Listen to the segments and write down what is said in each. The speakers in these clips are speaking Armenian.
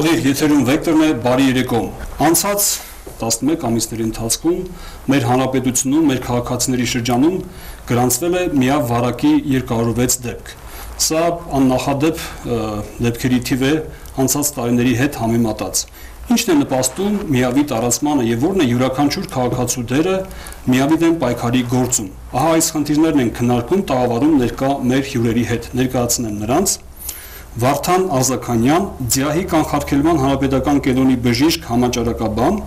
ուղիղ եթերում վեկտորն է բարի երեկո։ Անցած 11 ամիսների ընթացքում մեր հանրապետությունում, մեր քաղաքացիների շրջանում գրանցվել է միավ վարակի 206 դեպք։ Սա աննախադեպ դեպքերի թիվ է անցած տարիների հետ համեմատած։ Ինչն է նպաստում միավի տարածմանը եւ որն է յուրաքանչյուր քաղաքացու դերը միավի դեմ պայքարի գործում։ Ահա այս խնդիրներն են քննարկում տաղավարում ներկա մեր հյուրերի հետ։ Ներկայացնեմ նրանց Վարդան Ազականյան, Ձիահի կանխարգելման հանրապետական կենտրոնի բժիշկ համաճարակաբան,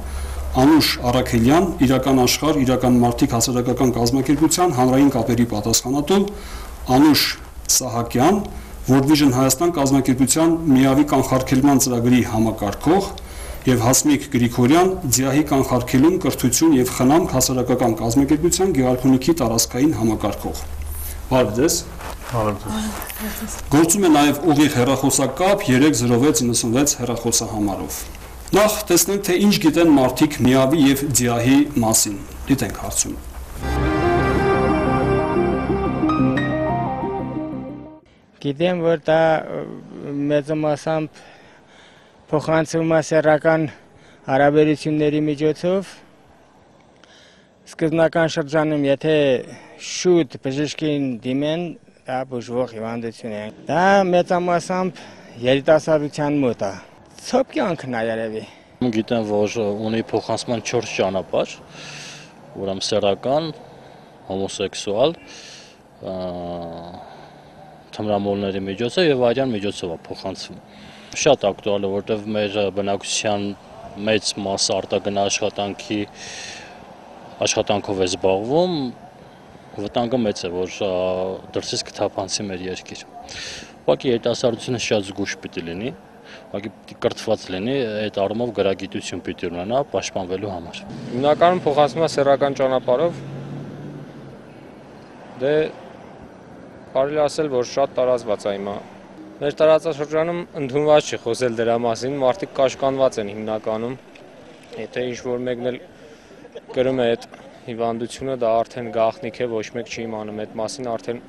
Անուշ Արաքելյան, իրական աշխարհ, իրական մարդիկ հասարակական կազմակերպության հանրային կապերի պատասխանատու, Անուշ Սահակյան, World Vision Հայաստան կազմակերպության միավի կանխարգելման ծրագրի համակարգող եւ Հասմիկ Գրիգորյան, Ձիահի կանխարգելում կրթություն եւ խնամք հասարակական կազմակերպության Գեղարքունիքի տարածքային համակարգող։ Բարև ձեզ։ Գործում է նաև ուղիղ հեռախոսակապ 30696 հեռախոսահամարով։ Նախ տեսնենք, թե ինչ գիտեն մարդիկ Միավի եւ Ձիահի մասին։ Դիտենք հարցումը։ Գիտեմ, որ դա մեծամասամբ փոխանցվում է սեռական հարաբերությունների միջոցով սկզբնական շրջանում, եթե շուտ բժշկին դիմեն, դա բուժվող հիվանդություն է։ Դա մեծամասամբ երիտասարդության մոտ է։ Ցոփ կյանքն է երևի։ Գիտեմ, որ ունի փոխանցման 4 ճանապարհ, ուրեմն սեռական, հոմոսեքսուալ, թմրամոլների միջոցով եւ այրան միջոցով է փոխանցվում։ Շատ ակտուալ է, որտեղ մեր բնակության մեծ մասը արտագնա աշխատանքի աշխատանքով է զբաղվում, վտանգը մեծ է, որ դրսից կթափանցի մեր երկիր։ Ուղղակի երիտասարդությունը շատ զգուշ պիտի լինի, ուղղակի պիտի կրթված լինի, այդ առումով գրագիտություն պիտի ունենա պաշտպանվելու համար։ Հիմնականում փոխանցվում է սեռական ճանապարհով։ Դե կարելի ասել, որ շատ տարածված է հիմա։ Մեր տարածաշրջանում ընդունված չի խոսել դրա մասին, մարդիկ կաշկանված են հիմնականում։ Եթե ինչ որ մեկն էլ գրում է այդ հիվանդությունը դա արդեն գաղտնիք է, ոչ մեկ չի իմանում այդ մասին, արդեն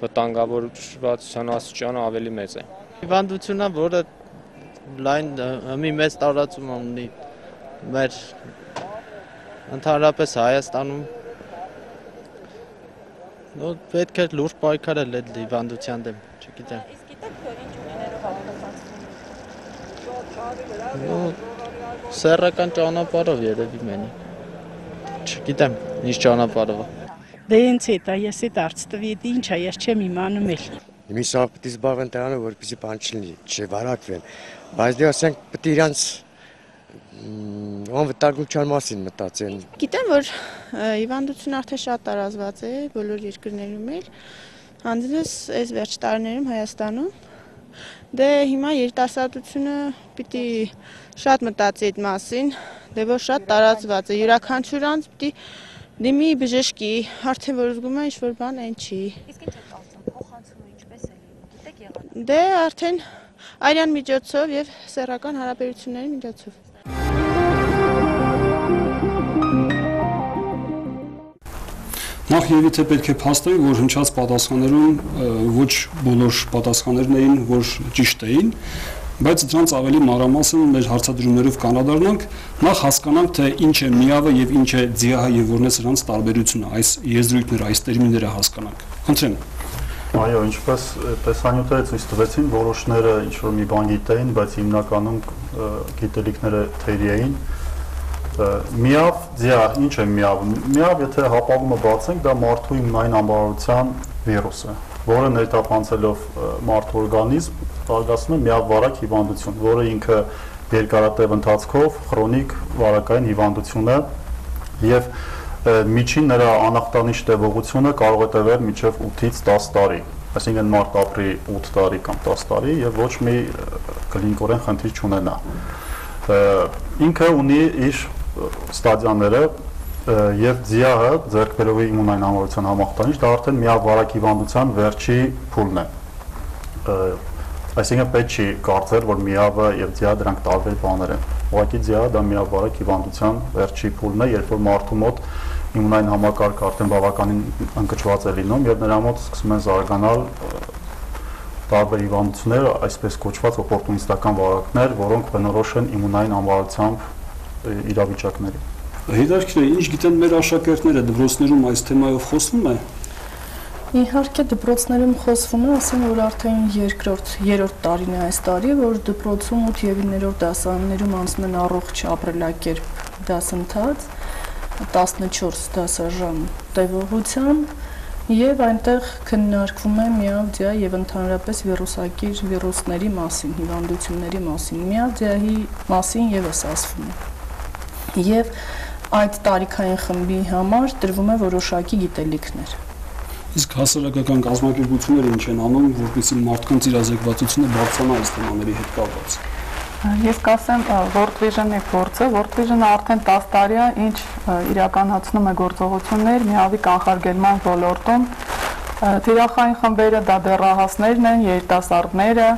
վտանգավորվածության աստիճանը ավելի մեծ է։ Հիվանդությունը, որը լայն մի մեծ տարածում ունի մեր ընդհանրապես Հայաստանում նո պետք է լուրջ պայքարել այդ հիվանդության դեմ, չգիտեմ։ Իսկ գիտեք, որ ինչ ուներով ավանդացվում։ Նո սեռական ճանապարհով երևի մենի չգիտեմ, ինչ ճանապարհով է։ Դե ինձ հետ է, ես այդ արծ տվի, ինչ է, ես չեմ իմանում էլ։ սա պետք է զբաղվեն տանը, որպեսզի բան չլինի, չվարակվեն։ Բայց դե ասենք պետք է իրանց անվտանգության մասին մտածեն։ Գիտեմ, որ հիվանդությունը արդեն շատ տարածված է բոլոր երկրներում էլ։ Հանդերձ այս վերջ տարիներում Հայաստանում Դե հիմա երիտասարդությունը պիտի շատ մտածի այդ մասին, դե որ շատ տարածված է, յուրաքանչյուր անձ պիտի դիմի բժշկի, արդեն որ զգում է ինչ-որ բան այն չի։ Իսկ ինչ է կարծում, փոխանցումը ինչպես է գիտեք եղան։ Դե արդեն արյան միջոցով եւ սեռական հարաբերությունների միջոցով։ Նախ եւի թե պետք է փաստել, որ հնչած պատասխաններում ոչ բոլոր պատասխաններն էին, որ ճիշտ էին, բայց դրանց ավելի մանրամասն մեր հարցադրումներով կանադառնանք, նախ հասկանանք, թե ինչ է միավը եւ ինչ է ձիահը եւ որն է սրանց տարբերությունը, այս եզրույթները, այս տերմինները հասկանանք։ Խնդրեմ։ Այո, ինչպես տեսանյութերը ցույց տվեցին, որոշները ինչ որ մի բան գիտեին, բայց հիմնականում գիտելիքները թերի էին, միավ ձիա ինչ է միավ? Միավ եթե հապաղումը բացենք դա մարդու իմնային անբարության վիրուս է որը ներթափանցելով մարդու օրգանիզմ զարգացնում է միավ վարակ հիվանդություն որը ինքը երկարատև ընթացքով քրոնիկ վարակային հիվանդություն է եւ միջին նրա անախտանիշ տևողությունը կարող է տևել մինչև 8-ից 10 տարի այսինքն մարդ ապրի 8 տարի կամ 10 տարի եւ ոչ մի կլինիկորեն խնդիր չունենա ինքը ունի իր ստադիաները եւ ձիահը ձեռք բերողի իմունային ամրության համախտանիշ դա արդեն միավարակ հիվանդության վերջի փուլն է այսինքն պետք չի կարծել որ միավը եւ ձիահը դրանք տարբեր բաներ են ուղղակի ձիահը դա միավարակ հիվանդության վերջի փուլն է երբ որ մարդու մոտ իմունային համակարգը արդեն բավականին ընկճված է լինում եւ նրա մոտ սկսում են զարգանալ տարբեր հիվանդություններ, այսպես կոչված օպորտունիստական վարակներ, որոնք բնորոշ են իմունային անվարությամբ իրավիճակների։ Հետաքրքիր է, ինչ գիտեն մեր աշակերտները դպրոցներում այս թեմայով խոսվում է։ Իհարկե դպրոցներում խոսվում է, ասեմ, որ արդեն երկրորդ, երրորդ տարին է այս տարի, որ դպրոցում 8 եւ 9-րդ դասարաններում անցնում են առողջ ապրելակերպ դասընթաց 14 դասաժամ տևողությամբ եւ այնտեղ քննարկվում է միավդիա եւ ընդհանրապես վիրուսակիր վիրուսների մասին, հիվանդությունների մասին, միավդիայի մասին եւս ասվում է։ Եվ այդ տարիքային խմբի համար տրվում է որոշակի գիտելիքներ։ Իսկ հասարակական կազմակերպությունները ինչ են անում, որպեսզի մարդկանց իրազեկվածությունը բարձրանա այս թեմաների հետ կապված։ Ես կասեմ World Vision-ի փորձը, World Vision-ը արդեն 10 տարի է, ինչ իրականացնում է գործողություններ միավի կանխարգելման ոլորտում։ Թիրախային խմբերը դա դեռահասներն են, երիտասարդները,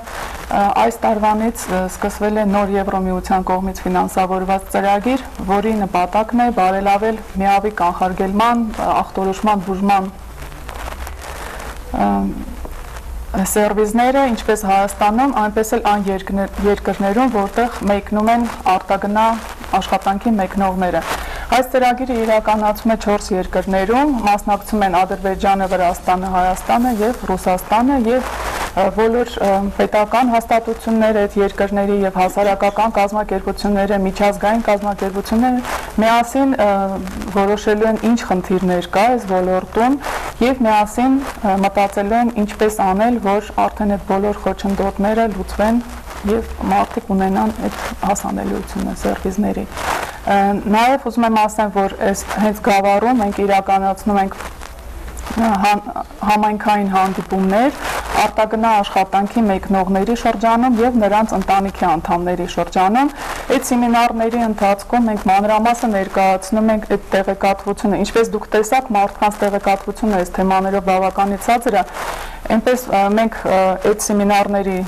այս տարվանից սկսվել է նոր Եվրոմիության կողմից ֆինանսավորված ծրագիր, որի նպատակն է բարելավել միավի կանխարգելման, ախտորոշման բուժման սերվիզները, ինչպես Հայաստանում, այնպես էլ այն երկրներում, որտեղ մեկնում են արտագնա աշխատանքի մեկնողները։ Այս ծրագիրը իրականացում է 4 երկրներում, մասնակցում են Ադրբեջանը, Վրաստանը, Հայաստանը եւ Ռուսաստանը եւ բոլոր պետական հաստատությունները, այդ երկրների եւ հասարակական կազմակերպությունները, միջազգային կազմակերպությունները միասին որոշելու են ինչ խնդիրներ կա այս ոլորտում եւ միասին մտածելու են ինչպես անել, որ արդեն այդ բոլոր խոչընդոտները լուծվեն եւ մարդիկ ունենան այդ հասանելիությունը սերվիզների։ Նաեւ ուզում եմ ասեմ, որ այս հենց գավառում մենք իրականացնում ենք համայնքային հանդիպումներ արտագնա աշխատանքի մեկնողների շրջանում եւ նրանց ընտանիքի անդամների շրջանում այդ սեմինարների ընթացքում մենք մանրամասը ներկայացնում ենք այդ տեղեկատվությունը ինչպես դուք տեսաք մարդկանց տեղեկատվությունը այս թեմաներով բավականին ցածր է այնպես մենք այդ սեմինարների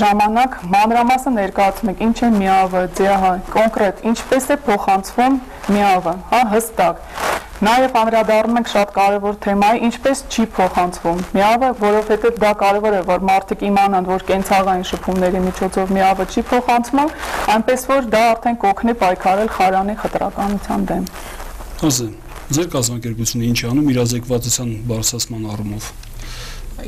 ժամանակ մանրամասը ներկայացում ենք ինչ է միավը, ԴՀ, կոնկրետ ինչպես է փոխանցվում միավը, հա հստակ Նաև անդրադառնում ենք շատ կարևոր թեմայի, ինչպես չի փոխանցվում միավը, որովհետև դա կարևոր է, որ մարդիկ իմանան, որ կենցաղային շփումների միջոցով միավը չի փոխանցվում, այնպես որ դա արդեն կօգնի պայքարել խարանի խտրականության դեմ։ Ասե, ձեր կազմակերպությունը ինչ է անում իրազեկվածության բարձրացման առումով։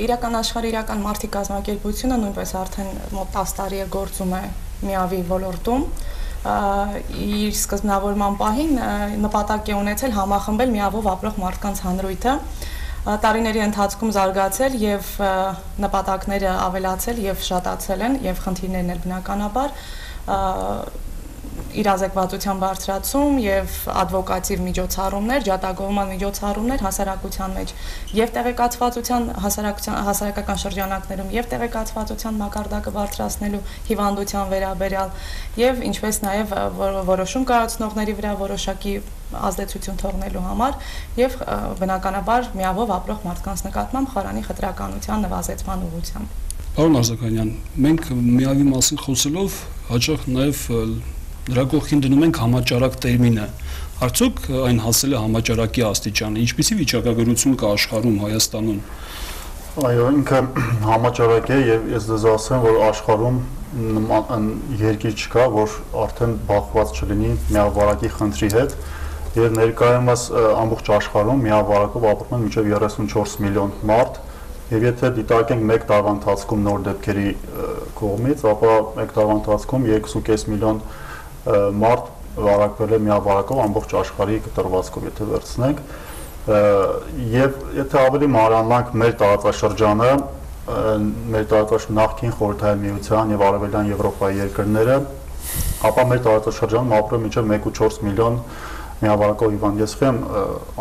Իրական աշխարհի իրական մարդիկ կազմակերպությունը նույնպես արդեն մոտ 10 տարի է գործում է միավի ոլորտում իր սկզբնավորման պահին նպատակ է ունեցել համախմբել միավով ապրող մարդկանց հանրույթը տարիների ընթացքում զարգացել եւ նպատակները ավելացել եւ շատացել են եւ խնդիրներն էլ բնականաբար իրազեկվածության բարձրացում եւ advocative միջոցառումներ, ջատագովման միջոցառումներ հասարակության մեջ եւ տեղեկացվածության հասարակության հասարակական շրջանակներում եւ տեղեկացվածության մակարդակը բարձրացնելու հիվանդության վերաբերյալ եւ ինչպես նաեւ որոշում կայացնողների վրա որոշակի ազդեցություն թողնելու համար եւ բնականաբար միավով ապրող մարդկանց նկատմամբ խարանի խտրականության նվազեցման ուղղությամբ Պարոն Արզականյան, մենք միավի մասին խոսելով հաճախ նաև Նրա կողքին դնում ենք համաճարակ տերմինը։ Արդյոք այն հասել է համաճարակի աստիճանը։ Ինչպիսի վիճակագրություն կա աշխարհում, Հայաստանում։ Այո, ինքը համաճարակ է եւ ես դες ասեմ, որ աշխարհում նման երկիր չկա, որ արդեն բախված չլինի միավարակի խնդրի հետ եւ ներկայումս ամբողջ աշխարհում միավարակով ապրում են մինչեւ 34 միլիոն մարդ Եվ եթե դիտարկենք 1 տարվա ընթացքում նոր դեպքերի կողմից, ապա 1 տարվա ընթացքում 2.5 միլիոն մարդ վարակվել է միավարակով ամբողջ աշխարհի կտրվածքով, եթե վերցնենք, եւ եթե ավելի մանրամասն մեր տարածաշրջանը, մեր տարածաշրջան նախքին խորհրդային միության եւ արևելյան Եվրոպայի երկրները, ապա մեր տարածաշրջանում ապրում մինչեւ 1.4 միլիոն միավարակով հիվանդ ես խեմ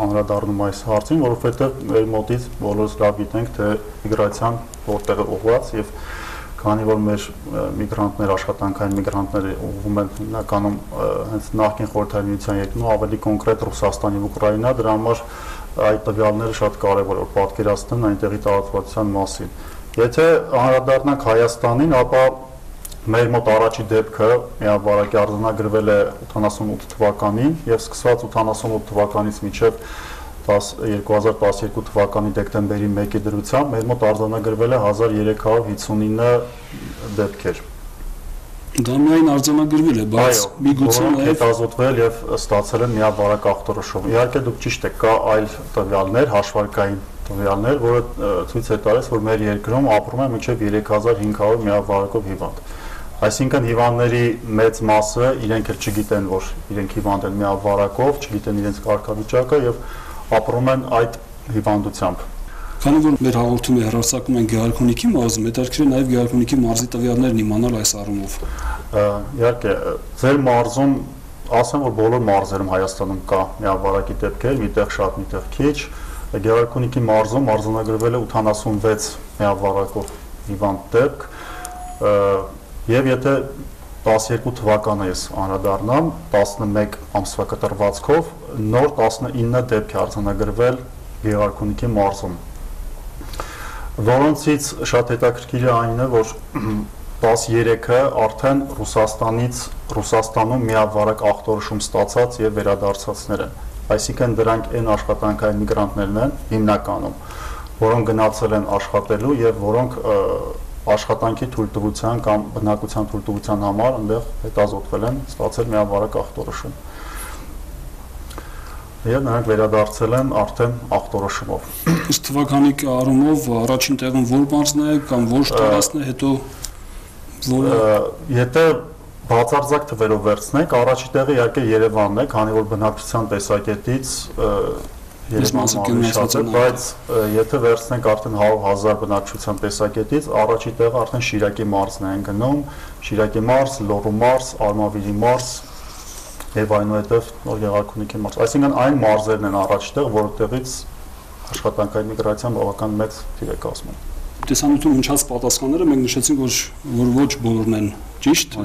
անդրադառնում այս հարցին, որովհետեւ մեր մոտից բոլորս լավ գիտենք, թե միգրացիան որտեղ ուղղված եւ քանի որ մեր միգրանտներ, աշխատանքային միգրանտները ուղղվում են հիմնականում հենց նախկին խորհրդային միության երկրում, ավելի կոնկրետ Ռուսաստան եւ Ուկրաինա, դրա համար այդ տվյալները շատ կարեւոր է պատկերացնեն այնտեղի տարածվածության մասին։ Եթե անդրադառնանք Հայաստանին, ապա մեր մոտ առաջի դեպքը միավարակի արձանագրվել է 88 թվականին եւ սկսված 88 թվականից մինչեւ 2012 թվականի դեկտեմբերի 1-ի դրությամբ մեր մոտ արձանագրվել է 1359 դեպքեր։ Դա միայն արձանագրվել է, բայց միգուցե նաև հետազոտվել եւ ստացել են միաբարակ ախտորոշում։ Իհարկե դուք ճիշտ եք, կա այլ տվյալներ, հաշվարկային տվյալներ, որը ցույց է տալիս, որ մեր երկրում ապրում է մինչև 3500 միաբարակով հիվանդ։ Այսինքն հիվանդների մեծ մասը իրենք էլ չգիտեն, որ իրենք հիվանդ են միավարակով, չգիտեն իրենց կարգավիճակը եւ ապրում են այդ հիվանդությամբ։ Քանի որ մեր հաղորդումը հեռարձակում են Գեղարքունիքի մարզում, հետաքրքիր է նաև Գեղարքունիքի մարզի տվյալներն իմանալ այս առումով։ Իհարկե, ձեր մարզում ասեմ, որ բոլոր մարզերում Հայաստանում կա միավարակի դեպքեր, միտեղ շատ, միտեղ քիչ։ Գեղարքունիքի մարզում արձանագրվել է 86 միավարակով հիվանդ դեպք, եւ եթե 12 թվականը ես անդրադառնամ 11 ամսվա կտրվածքով նոր 19 դեպք արձանագրվել Գեղարքունիքի մարզում որոնցից շատ հետաքրքիր է այն է որ 13-ը արդեն Ռուսաստանից Ռուսաստանում միավարակ ախտորոշում ստացած եւ վերադարձածներ են այսինքն դրանք այն աշխատանքային միգրանտներն են հիմնականում որոնք գնացել են աշխատելու եւ որոնք աշխատանքի թույլտվության կամ բնակության թույլտվության համար այնտեղ հետազոտվել են, ստացել միավարակ ախտորոշում։ Եվ նրանք վերադարձել են արդեն ախտորոշումով։ Իսկ թվականի առումով առաջին տեղում որ մարզն է կամ որ տարածքն է, հետո որը եթե բացարձակ թվերով վերցնենք, առաջի տեղը իհարկե Երևանն է, քանի որ բնակչության տեսակետից Երևանը է, բայց եթե վերցնենք արդեն 100.000 բնակչության տեսակետից, առաջի տեղը արդեն Շիրակի մարզն են գնում, Շիրակի մարզ, Լոռու մարզ, Արմավիրի մարզ եւ այնուհետեւ Նոր Գեղարքունիքի մարզ։ Այսինքն այն մարզերն են առաջ տեղ, որտեղից աշխատանքային միգրացիան բավական մեծ թիվ է կազմում։ Տեսանյութում հնչած պատասխանները մենք նշեցինք, որ որ ոչ բոլորն են ճիշտ։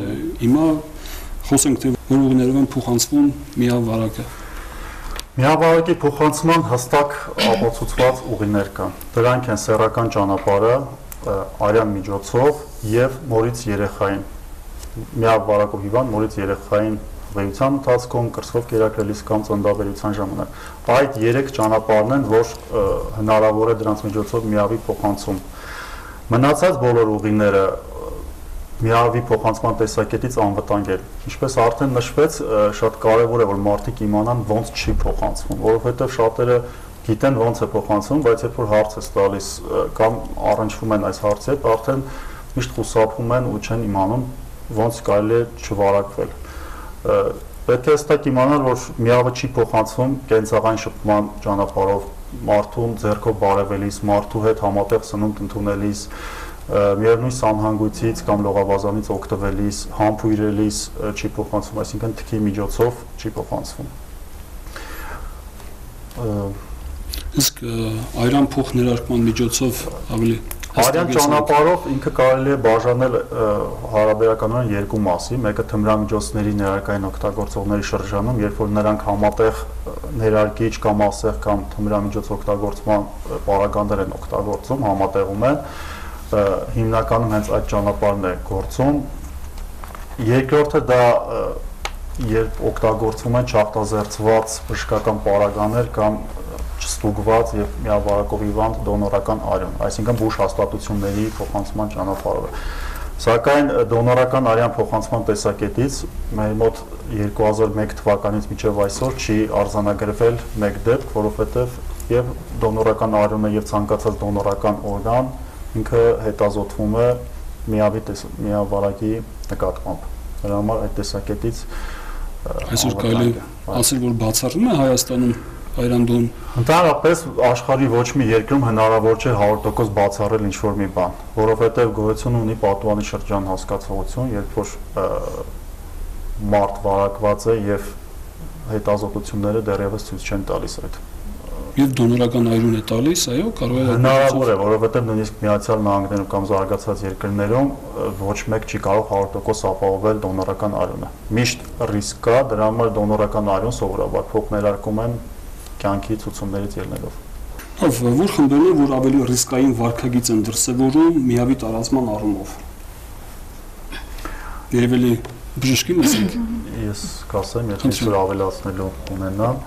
Հիմա խոսենք թե որ ուղիներով են փոխանցվում միավարակը։ Միաբարակի փոխանցման հստակ ապացուցված ուղիներ կան։ Դրանք են սեռական ճանապարհը արյան միջոցով եւ մորից երեխային։ Միաբարակով հիվանդ մորից երեխային ուղղության ընթացքում կրսվով կերակրելիս կամ ծննդաբերության ժամանակ։ Այդ երեք ճանապարհն են, որ հնարավոր է դրանց միջոցով միավի փոխանցում։ Մնացած բոլոր ուղիները միավի փոխանցման տեսակետից անվտանգ է։ Ինչպես արդեն նշվեց, շատ կարևոր է որ մարդիկ իմանան ոնց չի փոխանցվում, որովհետև շատերը գիտեն ոնց է փոխանցվում, բայց երբ որ հարց է տալիս կամ առնչվում են այս հարցի հետ, արդեն միշտ խուսափում են ու չեն իմանում ոնց կարելի է չվարակվել։ Պետք է հստակ իմանալ, որ միավը չի փոխանցվում կենցաղային շփման ճանապարհով մարդուն ձեռքով բարևելիս, մարդու հետ համատեղ սնունդ ընդունելիս, միևնույն սանհանգույցից կամ լողավազանից օգտվելիս, համբույրելիս չի փոխանցվում, այսինքն թքի միջոցով չի փոխանցվում։ Իսկ այրան փոխ ներարկման միջոցով ավելի Արյան ճանապարհով ինքը կարելի է բաժանել հարաբերականորեն երկու մասի, մեկը թմրամիջոցների ներարկային օգտագործողների շրջանում, երբ որ նրանք համատեղ ներարկիչ կամ ասեղ կամ թմրամիջոց օգտագործման պարագաներ են օգտագործում, համատեղում են, հիմնականում հենց այդ ճանապարհն է գործում։ Երկրորդը դա երբ օգտագործվում են չախտազերծված բժշկական պարագաներ կամ չստուգված եւ միավարակով հիվանդ դոնորական արյուն, այսինքն բուժ հաստատությունների փոխանցման ճանապարհը։ Սակայն դոնորական արյան փոխանցման տեսակետից մեր մոտ 2001 թվականից մինչև այսօր չի արձանագրվել մեկ դեպք, որովհետև եւ դոնորական արյունը եւ ցանկացած դոնորական օրգան ինքը հետազոտվում է միավի միավարակի նկատմամբ։ Դրա համար այդ տեսակետից այսօր կարելի ասել որ բացառում է Հայաստանում այրանդուն։ Ընդհանրապես աշխարհի ոչ մի երկրում հնարավոր չէ 100% բացառել ինչ որ մի բան, որովհետև գոյություն ունի պատուանի շրջան հասկացողություն, երբ որ մարդ վարակված է եւ հետազոտությունները դեռևս ցույց չեն տալիս այդ եւ դոնորական այրուն է տալիս, այո, կարող է հնարավոր է, որովհետեւ նույնիսկ Միացյալ Նահանգներում կամ զարգացած երկրներում ոչ մեկ չի կարող 100% ապահովել դոնորական այրունը։ Միշտ ռիսկ կա, դրա համար դոնորական այրուն սովորաբար փոխ ներարկում են կյանքի ցուցումներից ելնելով։ Ով որ խմբերն են, որ ավելի ռիսկային վարկագիծ են դրսևորում միավի տարածման առումով։ Երևելի բժշկին լսենք։ Ես կասեմ, եթե ինչ-որ ավելացնելու ունենամ,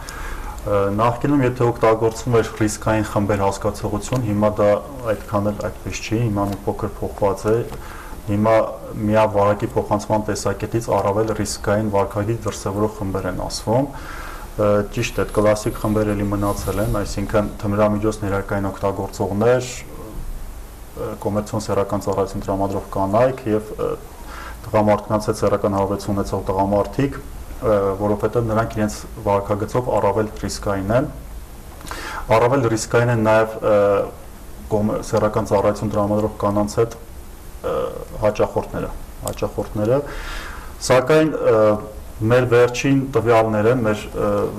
Նախկինում եթե օգտագործվում էր ռիսկային խմբեր հասկացողություն, հիմա դա այդքան էլ այդպես չի, հիմա մի փոքր փոխված է։ Հիմա միավարակի փոխանցման տեսակետից առավել ռիսկային վարկագիր դրսևորող խմբեր են ասվում ճիշտ է, կլասիկ խմբեր էլի մնացել են, այսինքն թմրամիջոց ներակային օգտագործողներ, կոմերցիոն սեռական ծառայություն տրամադրող կանայք եւ տղամարդկանց հետ սեռական հարաբերություն ունեցող տղամարդիկ, որովհետեւ նրանք իրենց վարկագծով առավել ռիսկային են։ Առավել ռիսկային են նաեւ սեռական ծառայություն տրամադրող կանանց հետ հաճախորդները, հաճախորդները, սակայն մեր վերջին տվյալները, մեր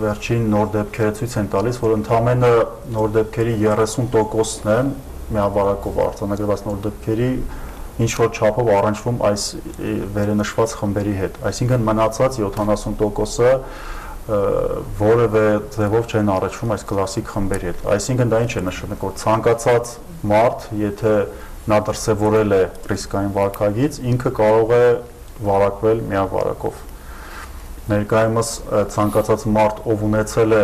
վերջին նոր դեպքերը ցույց են տալիս, որ ընդամենը նոր դեպքերի 30%-ն են միավարակով արձանագրված նոր դեպքերի ինչ որ չափով առնչվում այս վերենշված խմբերի հետ։ Այսինքն մնացած 70%-ը որևէ ձևով չեն առնչվում այս կլասիկ խմբերի հետ։ Այսինքն դա ինչ է նշանակում, որ ցանկացած մարդ, եթե նա դրսևորել է ռիսկային վարկագիծ, ինքը կարող է վարակվել միավարակով ներկայումս ցանկացած մարդ, ով ունեցել է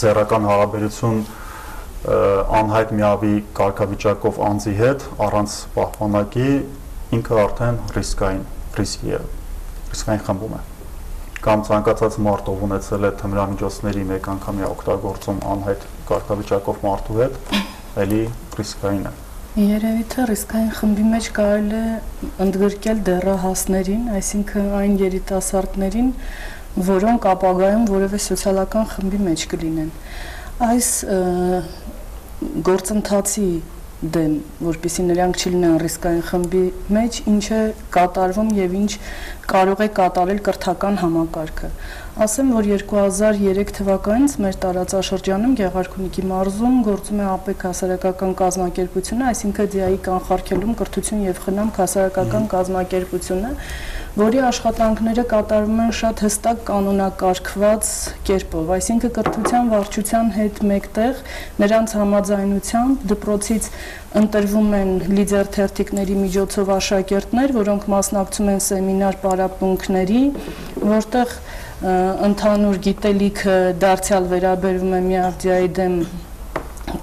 սեռական հարաբերություն անհայտ միավի կարգավիճակով անձի հետ առանց պահպանակի ինքը արդեն ռիսկային ռիսկի է ռիսկային խմբում է կամ ցանկացած մարդ ով ունեցել է թմրամիջոցների մեկ անգամյա օգտագործում անհայտ կարգավիճակով մարդու հետ էլի ռիսկային է Երևի թե ռիսկային խմբի մեջ կարելի է ընդգրկել դեռահասներին, այսինքն այն երիտասարդներին, որոնք ապագայում որևէ սոցիալական խմբի մեջ կլինեն։ Այս գործընթացի դեմ, որpիսի նրանք չլինեն ռիսկային խմբի մեջ, ինչ է կատարվում եւ ինչ կարող է կատարել կրթական համակարգը։ Ասեմ, որ 2003 թվականից մեր տարածաշրջանում Գեղարքունիքի մարզում գործում է ԱՊԵԿ հասարակական կազմակերպությունը, այսինքն ԴԻԱ-ի կանխարգելում կրթություն եւ խնամք հասարակական կազմակերպությունը, որի աշխատանքները կատարվում են շատ հստակ կանոնակարգված կերպով, այսինքն կրթության վարչության հետ մեկտեղ նրանց համաձայնությամբ դպրոցից ընտրվում են լիդեր թերթիկների միջոցով աշակերտներ, որոնք մասնակցում են սեմինար պարապմունքների, որտեղ ընդհանուր գիտելիքը դարձյալ վերաբերվում է միավդիայի դեմ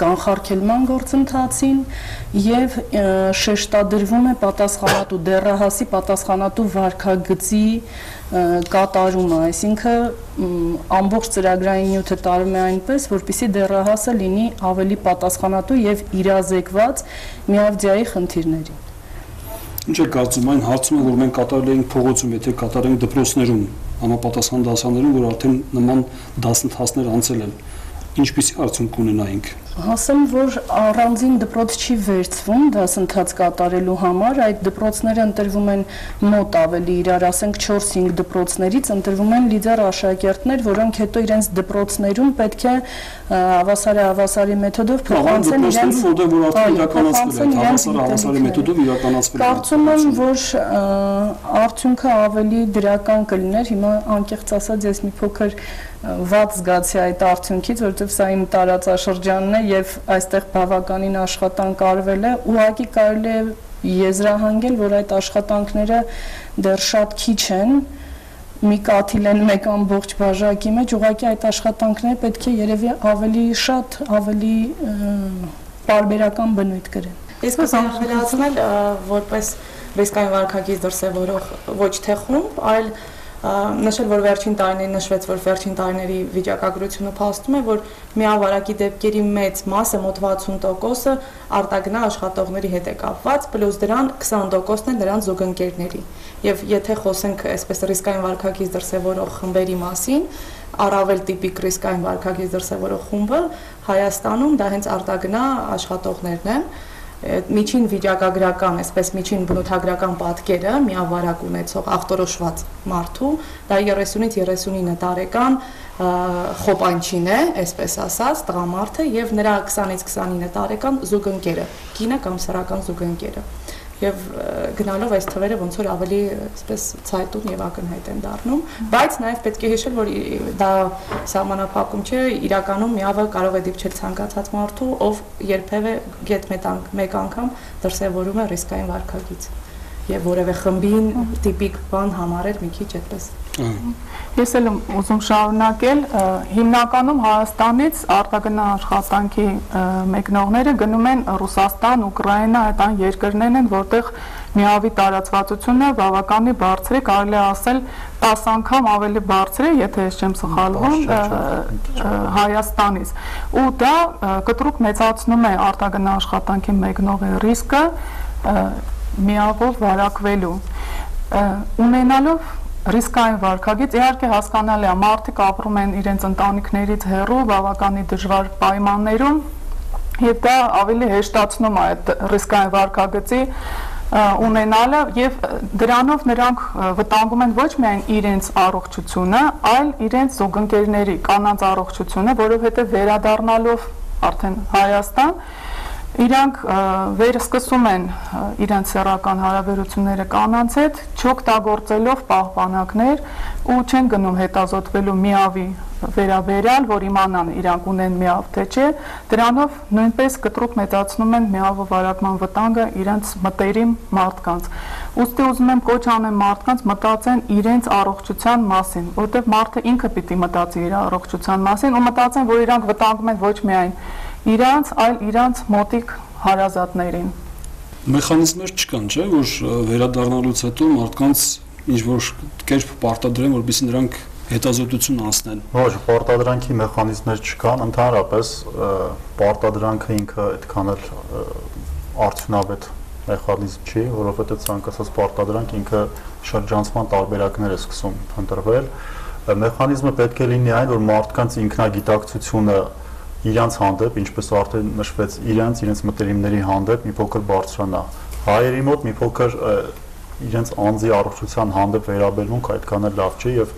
կանխարգելման գործընթացին եւ շեշտադրվում է պատասխանատու դեռահասի պատասխանատու վարկագծի կատարումը, այսինքն ամբողջ ծրագրային նյութը տարվում է այնպես, որպիսի դեռահասը լինի ավելի պատասխանատու եւ իրազեկված միավդիայի խնդիրների։ Ինչ է կարծում այն հարցումը, որ մենք կատարել էինք փողոցում, եթե կատարենք դպրոցներում, համապատասխան դասաներում, որ արդեն նման դասընթացներ անցել են, ինչպիսի արդյունք կունենայինք Ասեմ, որ առանձին դպրոց չի վերցվում դասընթաց կատարելու համար, այդ դպրոցները ընտրվում են մոտ ավելի իրար, ասենք 4-5 դպրոցներից ընտրվում են լիդեր աշակերտներ, որոնք հետո իրենց դպրոցներում պետք է հավասարի հավասարի մեթոդով փոխանցեն իրենց որտեղ որ արդեն իրականացվել է հավասարի հավասարի մեթոդով իրականացվել է։ Կարծում եմ, որ արդյունքը ավելի դրական կլիներ, հիմա անկեղծ ասած ես մի փոքր վատ զգացի այդ արդյունքից, որովհետև սա իմ տարածաշրջանն է եւ այստեղ բավականին աշխատանք արվել է, ուղղակի կարելի է եզրահանգել, որ այդ աշխատանքները դեռ շատ քիչ են, մի կաթիլ են մեկ ամբողջ բաժակի մեջ, ուղղակի այդ աշխատանքները պետք է երևի ավելի շատ, ավելի բարբերական բնույթ կրեն։ Իսկ կսամ ավելացնել որպես ռիսկային վարկագիծ դրսևորող ոչ թե խումբ, այլ նշել, որ վերջին տարիներին նշվեց, որ վերջին տարիների վիճակագրությունը փաստում է, որ միավարակի դեպքերի մեծ մասը, մոտ 60%-ը արտագնա աշխատողների հետ է կապված, պլյուս դրան 20%-ն են նրանց զուգընկերների։ Եվ եթե խոսենք այսպես ռիսկային վարկագիծ դրսևորող խմբերի մասին, առավել տիպիկ ռիսկային վարկագիծ դրսևորող խումբը Հայաստանում դա հենց արտագնա աշխատողներն են, միջին վիճակագրական, այսպես միջին բնութագրական պատկերը միավարակ ունեցող ախտորոշված մարդու, դա 30-ից 39 տարեկան խոպանչին է, այսպես ասած, տղամարդը եւ նրա 20-ից 29 տարեկան զուգընկերը, կինը կամ սեռական զուգընկերը եւ գնալով այս թվերը ոնց որ ավելի այսպես ցայտուն եւ ակնհայտ են դառնում, բայց նաեւ պետք է հիշել, որ դա սահմանափակում չէ, իրականում միավը կարող է դիպչել ցանկացած մարդու, ով երբևէ գետ մեկ անգամ դրսևորում է ռիսկային վարկագիծ եւ որևէ խմբին տիպիկ բան համարել մի քիչ այդպես Ես էլ եմ ուզում շարունակել, հիմնականում Հայաստանից արտագնա աշխատանքի մեկնողները գնում են Ռուսաստան, Ուկրաինա, այդ այն երկրներն են, որտեղ միավի տարածվածությունը բավականի բարձր է, կարելի ասել 10 անգամ ավելի բարձր է, եթե ես չեմ սխալվում, Հայաստանից։ Ու դա կտրուկ մեծացնում է արտագնա աշխատանքի մեկնողի ռիսկը միավով վարակվելու ունենալով ռիսկային վարկագիծ իհարկե հասկանալի է մարդիկ ապրում են իրենց ընտանիքներից հեռու բավականի դժվար պայմաններում եւ դա ավելի հեշտացնում է այդ ռիսկային վարկագծի ունենալը եւ դրանով նրանք վտանգում են ոչ միայն իրենց առողջությունը, այլ իրենց զուգընկերների կանանց առողջությունը, որովհետեւ վերադառնալով արդեն Հայաստան իրանք վերսկսում են իրենց սեռական հարաբերությունները կանանց հետ, չօգտագործելով պահպանակներ ու չեն գնում հետազոտվելու միավի վերաբերյալ, որ իմանան իրանք ունեն միավ թե չէ, դրանով նույնպես կտրուկ մեծացնում են միավը վարակման վտանգը իրենց մտերիմ մարդկանց։ Ոստի ուզում եմ կոչ անեմ մարդկանց մտածեն իրենց առողջության մասին, որտեղ մարդը ինքը պիտի մտածի իր առողջության մասին ու մտածեն, որ իրանք վտանգում են ոչ միայն իրանց, այլ իրանց մոտիկ հարազատներին։ Մեխանիզմներ չկան, չէ, որ վերադառնալուց հետո մարդկանց ինչ որ կերպ պարտադրեն, որովհետեւ նրանք հետազոտություն անցնեն։ Ոչ, պարտադրանքի մեխանիզմներ չկան, ընդհանրապես պարտադրանքը ինքը այդքան էլ արդյունավետ մեխանիզմ չի, որովհետեւ ցանկացած պարտադրանք ինքը շրջանցման տարբերակներ է սկսում ընտրվել։ Մեխանիզմը պետք է լինի այն, որ մարդկանց ինքնագիտակցությունը իրանց հանդեպ, ինչպես արդեն նշվեց, իրանց իրենց մտերիմների հանդեպ մի փոքր բարձրանա։ Հայերի մոտ մի փոքր իրենց անձի առողջության հանդեպ վերաբերմունք այդքան էլ լավ չի եւ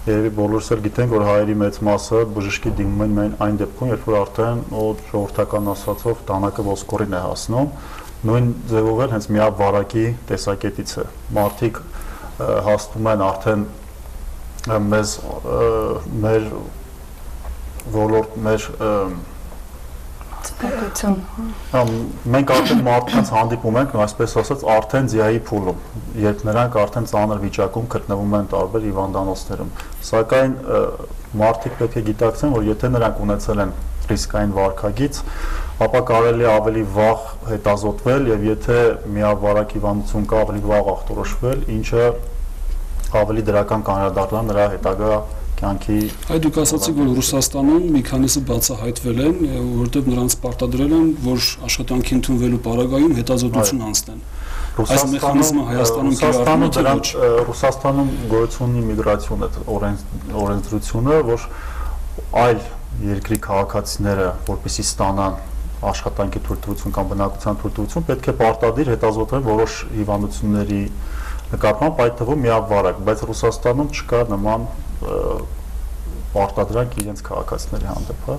երևի բոլորս էլ գիտենք, որ հայերի մեծ մասը բժշկի դիմում են միայն այն դեպքում, երբ որ արդեն ժողովրդական ասացով տանակը ոսկորին է հասնում, նույն ձևով էլ հենց միա վարակի տեսակետից է։ Մարդիկ հաստում են արդեն մեզ մեր ոլորտ մեր ծպատության։ Մենք արդեն մարդկանց հանդիպում ենք, այսպես ասած, արդեն ձիայի փուլում, երբ նրանք արդեն ծանր վիճակում գտնվում են տարբեր հիվանդանոցներում։ Սակայն մարդիկ պետք է գիտակցեն, որ եթե նրանք ունեցել են ռիսկային վարկագիծ, ապա կարելի ավելի վաղ հետազոտվել եւ եթե միավարակ հիվանդություն կա ավելի վաղ ախտորոշվել, ինչը ավելի դրական կանրադառնա նրա հետագա կյանքի Այ դուք ասացիք, որ Ռուսաստանում մի քանիսը բացահայտվել են, որովհետև նրանց պարտադրել են, որ աշխատանքի ընդունվելու պարագայում հետազոտություն անցնեն։ Այս մեխանիզմը Հայաստանում կիրառվում է ոչ։ Ռուսաստանում գոյություն ունի միգրացիոն օրենսդրությունը, որ այլ երկրի քաղաքացիները, որպեսի ստանան աշխատանքի թույլտվություն կամ բնակության թույլտվություն, պետք է պարտադիր հետազոտեն որոշ հիվանդությունների նկատմամբ այդ թվում միավարակ, բայց Ռուսաստանում չկա նման պարտադրանք իրենց քաղաքացիների հանդեպ, հա։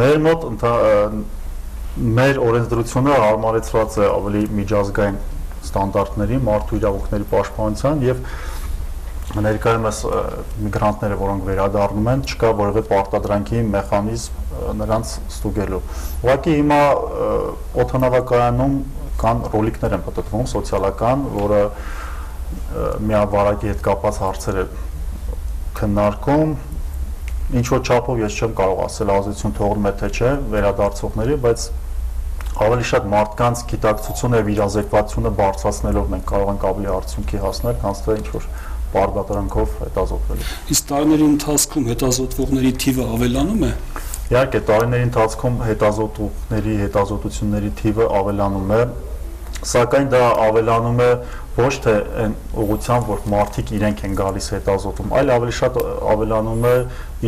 Մեր մոտ մեր օրենսդրությունը հարմարեցված է ավելի միջազգային ստանդարտների, մարդու իրավունքների պաշտպանության եւ ներկայումս միգրանտները, որոնք վերադառնում են, չկա որևէ պարտադրանքի մեխանիզմ նրանց ստուգելու։ Ուղղակի հիմա օթանավակայանում կան ռոլիկներ են պատտվում սոցիալական, որը միավարակի հետ կապված հարցեր է քննարկում ինչ որ չափով ես չեմ կարող ասել ազդեցություն թողնում է թե չէ վերադարձողների, բայց ավելի շատ մարդկանց գիտակցությունը եւ իրազեկվածությունը բարձրացնելով մենք կարող ենք ավելի արդյունքի հասնել, քան թե ինչ որ բարդատրանքով հետազոտվելու։ Իսկ տարիների ընթացքում հետազոտվողների թիվը ավելանում է։ Իհարկե, տարիների ընթացքում հետազոտողների, հետազոտությունների թիվը ավելանում է, սակայն դա ավելանում է ոչ թե այն ուղղությամբ, որ մարդիկ իրենք են գալիս հետազոտում, այլ ավելի շատ ավելանում է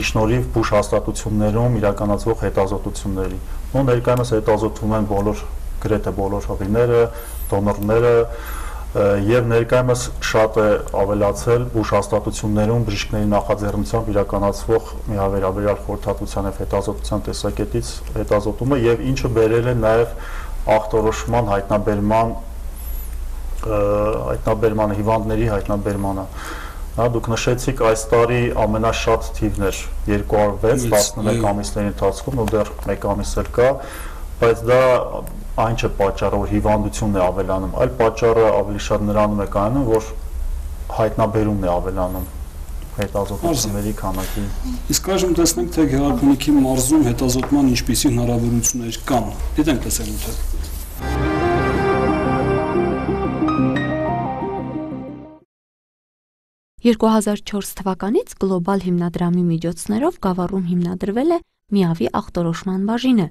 իշնորիվ բուժ հաստատություններում իրականացվող հետազոտությունների։ Ու ներկայումս հետազոտվում են բոլոր գրեթե բոլոր հղիները, դոնորները եւ ներկայումս շատ է ավելացել բուժ հաստատություններում բժիշկների նախաձեռնությամբ իրականացվող միավերաբերյալ խորհրդատվության եւ հետազոտության տեսակետից հետազոտումը եւ ինչը բերել է նաեւ ախտորոշման հայտնաբերման հայտնաբերմանը, հիվանդների հայտնաբերմանը։ Հա դուք նշեցիք այս տարի ամենաշատ թիվն էր 206 11 ամիսների ընթացքում, ու դեռ 1 ամիս էլ կա, բայց դա այն չէ պատճառը, որ հիվանդությունն է ավելանում, այլ պատճառը ավելի շատ նրանում է կայանում, որ հայտնաբերումն է ավելանում հետազոտությունների քանակի։ Իսկ այժմ տեսնենք, թե Գեղարքունիքի մարզում հետազոտման ինչպիսի հնարավորություններ կան։ Դիտենք տեսանյութը։ 2004 թվականից գլոբալ հիմնադրամի միջոցներով Գավառում հիմնադրվել է Միավի ախտորոշման բաժինը։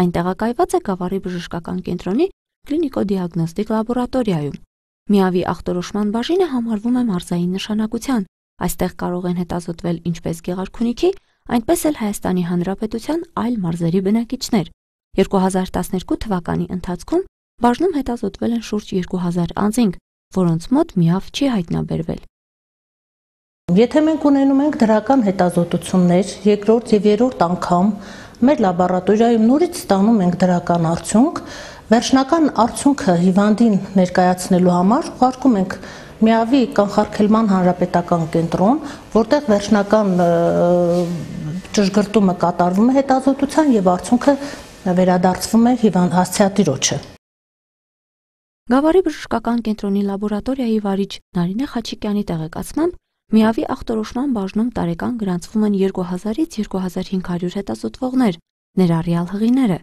Այն տեղակայված է Գավառի բժշկական կենտրոնի կլինիկոդիագնոստիկ լաբորատորիայում։ Միավի ախտորոշման բաժինը համարվում է մարզային նշանակության։ Այստեղ կարող են հետազոտվել ինչպես Գեղարքունիքի, այնպես էլ Հայաստանի Հանրապետության այլ մարզերի բնակիչներ։ 2012 թվականի ընթացքում բաժնում հետազոտվել են շուրջ 2000 անձինք, որոնց մոտ միավ չի հայտնաբերվել։ Եթե մենք ունենում ենք դրական հետազոտություններ, երկրորդ եւ երրորդ անգամ մեր լաբորատորիայում նորից ստանում ենք դրական արդյունք, վերջնական արդյունքը հիվանդին ներկայացնելու համար ուղարկում ենք Միավի կանխարգելման հանրապետական կենտրոն, որտեղ վերջնական ճշգրտումը կատարվում է հետազոտության եւ արդյունքը վերադարձվում է հիվանդ հասցեատիրոջը։ Գավառի բժշկական կենտրոնի լաբորատորիայի վարիչ Նարինե Խաչիկյանի տեղեկացմամբ Միավի ախտորոշման բաժնում տարեկան գրանցվում են 2000-ից 2500 հետազոտվողներ, ներառյալ հղիները։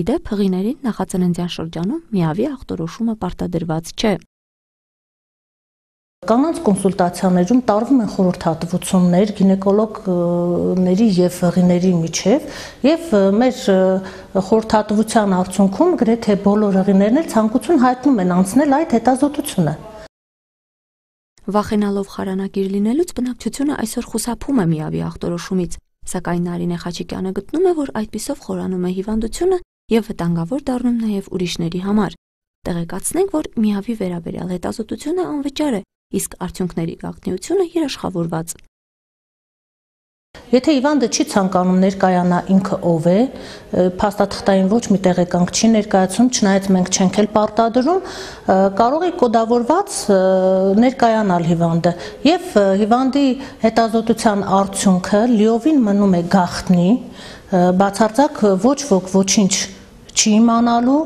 Իդեպ հղիներին նախածննդյան շրջանում միավի ախտորոշումը պարտադրված չէ։ Կանանց կոնսուլտացիաներում տարվում են խորհրդատվություններ գինեկոլոգների եւ հղիների միջև եւ մեր խորհրդատվության արդյունքում գրեթե բոլոր հղիներն էլ ցանկություն հայտնում են անցնել այդ հետազոտությունը։ Վախենալով խարանակիր լինելուց բնակչությունը այսօր խուսափում է միավի ախտորոշումից, սակայն Նարինե Խաչիկյանը գտնում է, որ այդպիսով խորանում է հիվանդությունը եւ վտանգավոր դառնում նաեւ ուրիշների համար։ Տեղեկացնենք, որ միավի վերաբերյալ հետազոտությունը անվճար է, իսկ արդյունքների գաղտնիությունը երաշխավորված։ Եթե Իվանդը չի ցանկանում ներկայանա ինքը ով է, փաստաթղթային ոչ մի տեղեկանք չի ներկայացում, չնայած մենք չենք էլ պարտադրում, կարող է կոդավորված ներկայանալ Հիվանդը եւ Հիվանդի հետազոտության արդյունքը լիովին մնում է գախտնի, բացարձակ ոչ ոք ոչինչ չի իմանալու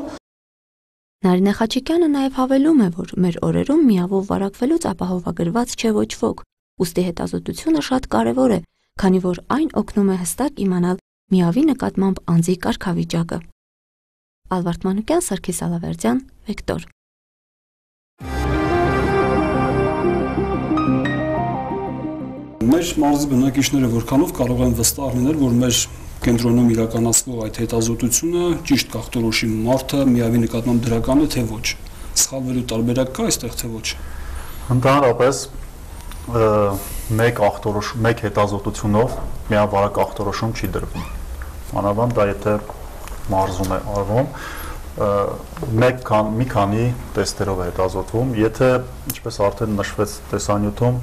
Նարինե Խաչիկյանը նաև հավելում է, որ մեր օրերում միավով վարակվելուց ապահովագրված չէ ոչ ոք։ Ոստի հետազոտությունը շատ կարևոր է, քանի որ այն օգնում է հստակ իմանալ միավի նկատմամբ անձի կարգավիճակը։ Ալվարդ Մանուկյան, Սարգիս Ալավերդյան, Վեկտոր։ Մեր մարզի բնակիչները որքանով կարող են վստահ լինել, որ մեր կենտրոնում իրականացվող այդ հետազոտությունը ճիշտ կախտորոշի մարդը միավի նկատմամբ դրական է թե ոչ։ Սխալվելու տարբերակ կա այստեղ թե ոչ։ Ընդհանրապես մեկ ախտորոշ մեկ հետազոտությունով միավարակ ախտորոշում չի դրվում։ Մանավանդ դա եթե մարզում է արվում, մեկ կան մի քանի տեստերով է հետազոտվում, եթե ինչպես արդեն նշվեց տեսանյութում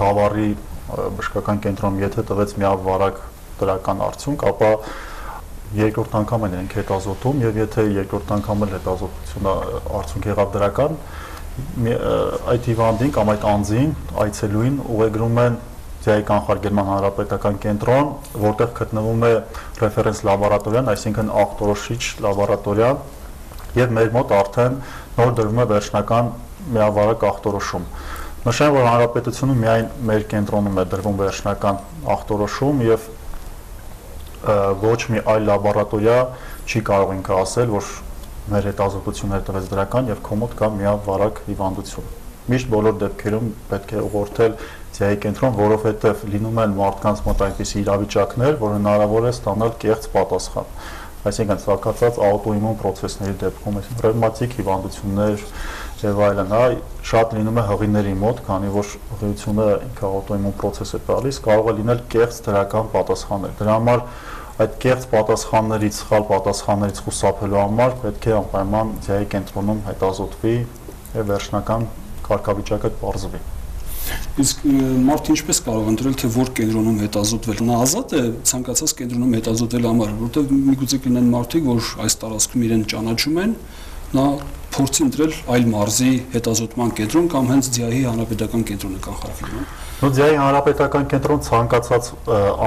գավառի բժշկական կենտրոնում եթե տվեց միավարակ դրական արդյունք, ապա երկրորդ անգամ են ենք հետազոտում եւ եթե երկրորդ անգամ էլ հետազոտությունը արդյունք եղավ դրական, այդ հիվանդին կամ այդ անձին, այցելուին ուղեգրում են ձիայի կանխարգելման հանրապետական կենտրոն, որտեղ գտնվում է ռեֆերենս լաբորատորիան, այսինքն ախտորոշիչ լաբորատորիան, եւ մեր մոտ արդեն նոր դրվում է վերջնական միավարակ ախտորոշում։ Նշեմ, որ հանրապետությունում միայն մեր կենտրոնում է դրվում վերջնական ախտորոշում եւ ոչ մի այլ լաբորատորիա չի կարող ինքը ասել, որ մեր հետազոտությունները տվեց դրական եւ կոմոդ կա միավարակ հիվանդություն։ Միշտ բոլոր դեպքերում պետք է ուղղորդել ձիայի կենտրոն, որովհետեւ լինում են մարդկանց մոտ այնպիսի իրավիճակներ, որ հնարավոր է ստանալ կեղծ պատասխան այսինքն ցանկացած աուտոիմուն process-ների դեպքում, այսինքն ռևմատիկ հիվանդություններ եւ այլն, հա, շատ լինում է հղիների մոտ, քանի որ հղիությունը ինքը աուտոիմուն process է տալիս, կարող է լինել կեղծ դրական պատասխաններ։ Դրա համար այդ կեղծ պատասխաններից, սխալ պատասխաններից խուսափելու համար պետք է անպայման ձիայի կենտրոնում հետազոտվի եւ վերջնական կարգավիճակը բարձվի։ Իսկ մարդը ինչպես կարող ընտրել թե որ կենտրոնում հետազոտվել։ Նա ազատ է ցանկացած կենտրոնում հետազոտել համար, որովհետեւ միգուցե կլինեն մարդիկ, որ այս տարածքում իրեն ճանաչում են, նա փորձի ընտրել այլ մարզի հետազոտման կենտրոն կամ հենց ձիայի հանրապետական կենտրոնը կանխարգելում։ Նո ձիայի հանրապետական կենտրոն ցանկացած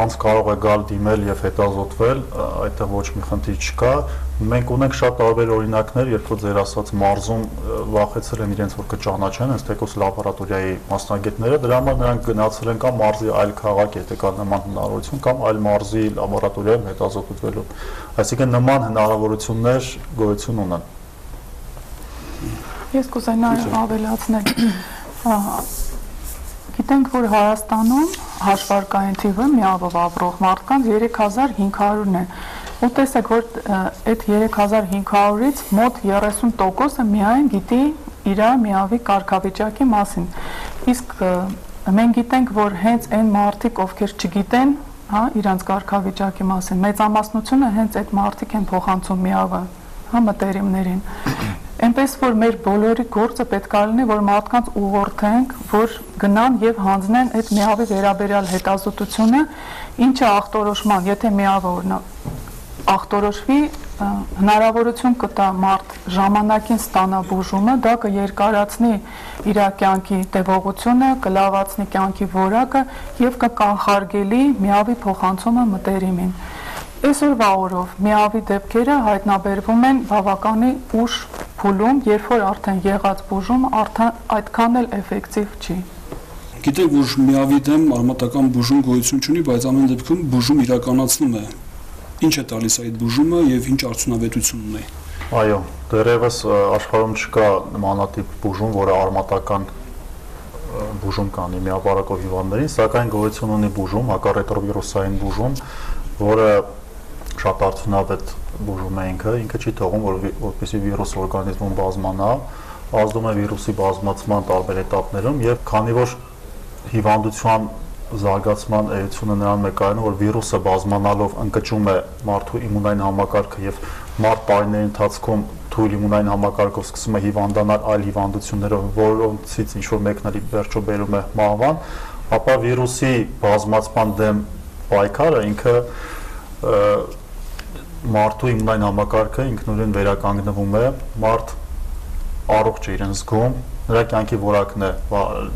անց կարող է գալ դիմել եւ հետազոտվել, այդտեղ ոչ մի խնդիր չկա, Մենք ունենք շատ տարբեր օրինակներ, երբ որ ձեր ասած մարզում վախեցել են իրենց որ կճանաչեն, ըստ էկոս լաբորատորիայի մասնագետները, դրա համար նրանք գնացել են կամ մարզի այլ քաղաք, եթե կա նման հնարավորություն, կամ այլ մարզի լաբորատորիայում հետազոտվելու։ Այսինքն նման հնարավորություններ գոյություն ունեն։ Ես կուզենայի ավելացնել. Գիտենք, որ Հայաստանում հաշվարկային թիվը միավոր ապրող մարդկանց 3500-ն է։ Ու տեսեք, որ այդ 3500-ից մոտ 30%-ը միայն գիտի իր միավի կարգավիճակի մասին։ Իսկ մենք գիտենք, որ հենց այն մարդիկ, ովքեր չգիտեն, հա, իրանց կարգավիճակի մասին, մեծամասնությունը հենց այդ մարդիկ են փոխանցում միավը, հա, մտերիմներին։ Էնպես որ մեր բոլորի գործը պետք է լինի, որ մարդկանց ուղղորդենք, որ գնան եւ հանձնեն այդ միավի վերաբերյալ հետազոտությունը, ինչը ախտորոշման, եթե միավը օրինակ ախտորոշվի հնարավորություն կտա մարդ ժամանակին ստանա բուժումը, դա կերկարացնի իր կյանքի տևողությունը, կլավացնի կյանքի որակը եւ կկանխարգելի միավի փոխանցումը մտերիմին։ Այսօրվա օրով միավի դեպքերը հայտնաբերվում են բավականի ուշ փուլում, երբ որ արդեն եղած բուժումը արդեն այդքան էլ էֆեկտիվ չի։ Գիտեք, որ միավի դեմ արմատական բուժում գոյություն չունի, բայց ամեն դեպքում բուժում իրականացնում է։ Ինչ է տալիս այդ բուժումը եւ ինչ արդյունավետություն ունի։ Այո, դեռևս աշխարհում չկա նմանատիպ բուժում, որը արմատական բուժում կանի միապարակով հիվանդներին, սակայն գոյություն ունի բուժում, հակառետրովիրուսային բուժում, որը շատ արդյունավ այդ բուժումը ինքը, ինքը չի թողում որ որպեսի վիրուսը օրգանիզմում բազմանա, ազդում է վիրուսի բազմացման տարբեր этаպներում եւ քանի որ հիվանդության զարգացման էությունը նրան մեկայն որ վիրուսը բազմանալով ընկճում է մարդու իմունային համակարգը եւ մարդ տարիների ընթացքում թույլ իմունային համակարգով սկսում է հիվանդանալ այլ հիվանդություններով, որոնցից ինչ որ մեկն էլի վերջո բերում է մահվան, ապա վիրուսի բազմացման դեմ պայքարը ինքը և, մարդու իմունային համակարգը ինքնուրույն վերականգնվում է, մարդ առողջ է իրեն զգում, նրա կյանքի որակն է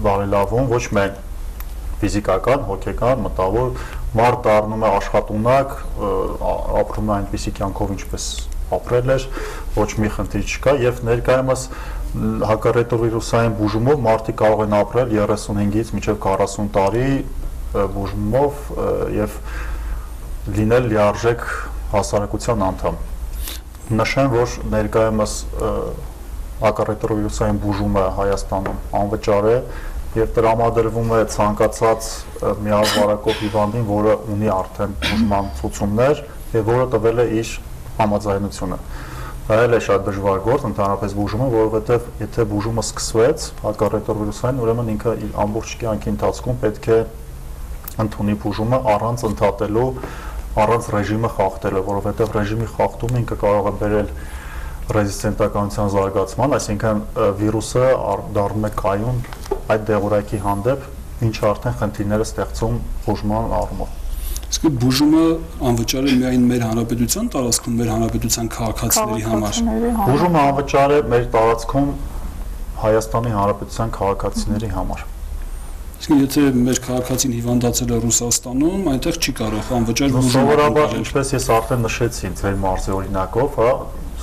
բարելավում, ոչ միայն ֆիզիկական, հոգեկան, մտավոր, մարդ դառնում է աշխատունակ, ապրում է այնպիսի կյանքով, ինչպես ապրել էր, ոչ մի խնդիր չկա եւ ներկայումս հակառետրովիրուսային բուժումով մարդիկ կարող են ապրել 35-ից մինչև 40 տարի բուժումով եւ լինել լիարժեք հասարակության անդամ։ Նշեմ, որ ներկայումս ակարետրովիրուսային բուժումը Հայաստանում անվճար է եւ տրամադրվում է ցանկացած միավորակով հիվանդին, որը ունի արդեն բուժման ցուցումներ եւ որը տվել է իր համաձայնությունը։ Դա էլ է շատ դժվար գործ ընդհանրապես բուժումը, որովհետեւ եթե բուժումը սկսվեց ակարետրովիրուսային, ուրեմն ինքը իր ամբողջ կյանքի ընթացքում պետք է ընդունի բուժումը առանց ընդհատելու առանց ռեժիմը խախտելու, որովհետև ռեժիմի խախտումը ինքը կարող է բերել ռեզիստենտականության զարգացման, այսինքն վիրուսը դառնում է կայուն այդ դեղորայքի հանդեպ, ինչը արդեն խնդիրները ստեղծում բուժման առումով։ Իսկ բուժումը անվճար է միայն մեր հանրապետության տարածքում, մեր հանրապետության քաղաքացիների համար։ Բուժումը անվճար է մեր տարածքում Հայաստանի հանրապետության քաղաքացիների համար։ Իսկ եթե մեր քաղաքացին հիվանդացել է Ռուսաստանում, այնտեղ չի կարող անվճար բուժում։ Սովորաբար, ինչպես ես արդեն նշեցի ձեր մարզի օրինակով, հա,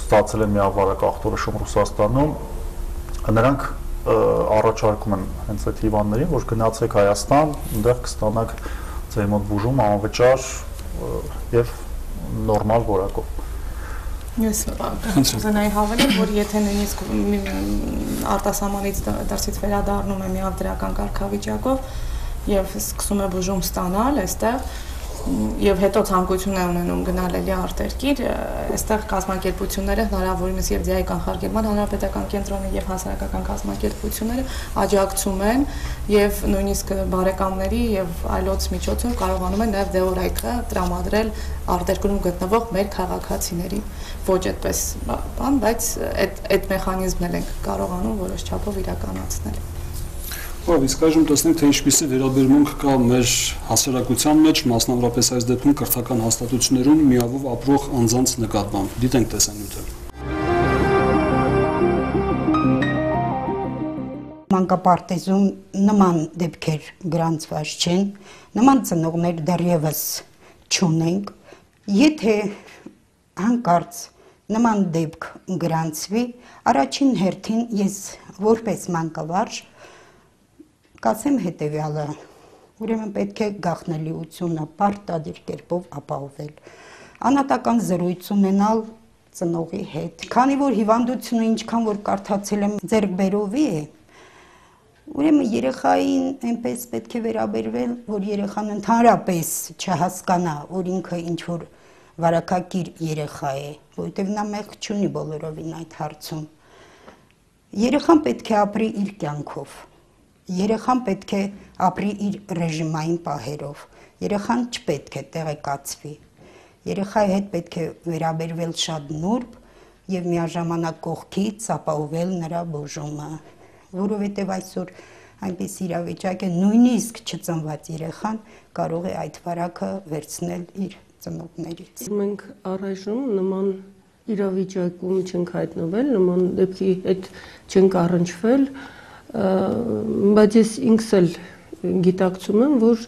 ստացել են միավարակ ախտորոշում Ռուսաստանում, նրանք առաջարկում են հենց այդ հիվանդներին, որ գնացեք Հայաստան, այնտեղ կստանաք ձեր մոտ բուժում անվճար եւ նորմալ որակով։ Ես կուզենայի հավելել, որ եթե նույնիսկ արտասահմանից դրսից վերադառնում է միավ դրական կարգավիճակով եւ սկսում է բուժում ստանալ այստեղ, եւ հետո ցանկություն է ունենում գնալ էլի արտերկիր, այստեղ կազմակերպությունները հնարավորինս եւ ձիայի կանխարգելման հանրապետական կենտրոնը եւ հասարակական կազմակերպությունները աջակցում են եւ նույնիսկ բարեկամների եւ այլոց միջոցով կարողանում են նաեւ դեորայքը տրամադրել արտերկրում գտնվող մեր քաղաքացիներին ոչ այդպես բան, բայց այդ այդ մեխանիզմն էլ ենք կարողանում որոշ չափով իրականացնել։ Ով իսկ այժմ տեսնենք թե ինչպիսի վերաբերմունք կա մեր հասարակության մեջ, մասնավորապես այս դեպքում կրթական հաստատություններում միավով ապրող անձանց նկատմամբ։ Դիտենք տեսանյութը։ Մանկապարտեզում նման դեպքեր գրանցված չեն, նման ծնողներ դեռևս չունենք։ Եթե հանկարծ նման դեպք գրանցվի, առաջին հերթին ես որպես մանկավարժ կասեմ հետևյալը. ուրեմն պետք է գախնելիությունը պարտադիր կերպով ապահովել։ Անատական զրույց ունենալ ծնողի հետ։ Քանի որ հիվանդությունը ինչքան որ կարդացել եմ ձերբերովի է, ուրեմն երեխային այնպես պետք է վերաբերվել, որ երեխան ընդհանրապես չհասկանա, որ ինքը ինչ որ վարակակիր երեխա է, որովհետև նա մեղք չունի բոլորովին այդ հարցում։ Երեխան պետք է ապրի իր կյանքով։ Երեխան պետք է ապրի իր ռեժիմային պահերով։ Երեխան չպետք է տեղեկացվի։ Երեխայի հետ պետք է վերաբերվել շատ նուրբ եւ միաժամանակ կողքից ապահովել նրա բուժումը, որովհետեւ այսօր այնպես իրավիճակ է նույնիսկ չծնված երեխան կարող է այդ վարակը վերցնել իր ծնողներից։ Մենք առայժմ նման իրավիճակում չենք հայտնվել, նման դեպքի հետ չենք առնչվել, բայց ես ինքս էլ գիտակցում եմ, որ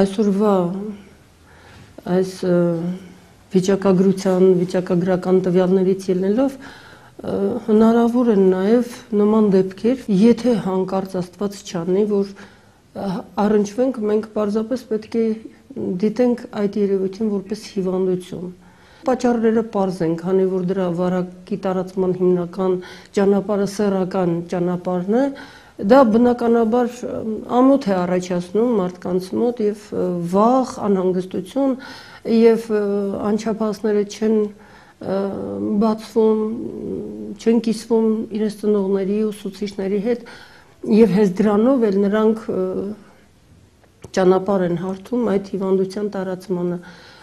այսօրվա այս վիճակագրության, վիճակագրական տվյալներից ելնելով հնարավոր են նաև նման դեպքեր, եթե հանկարծ Աստված չանի, որ առնչվենք, մենք պարզապես պետք է դիտենք այդ երևույթին որպես հիվանդություն։ Պատճառները པարզ են, քանի որ դրա վարակի տարածման հիմնական ճանապարհը սեռական ճանապարհն է, դա բնականաբար ամոթ է առաջացնում մարդկանց մոտ եւ վախ, անհանգստություն եւ անչափահասները չեն բացվում, չեն կիսվում իրենց ծնողների ու ուսուցիչների հետ եւ հենց դրանով էլ նրանք ճանապարհ են հարթում այդ հիվանդության տարածմանը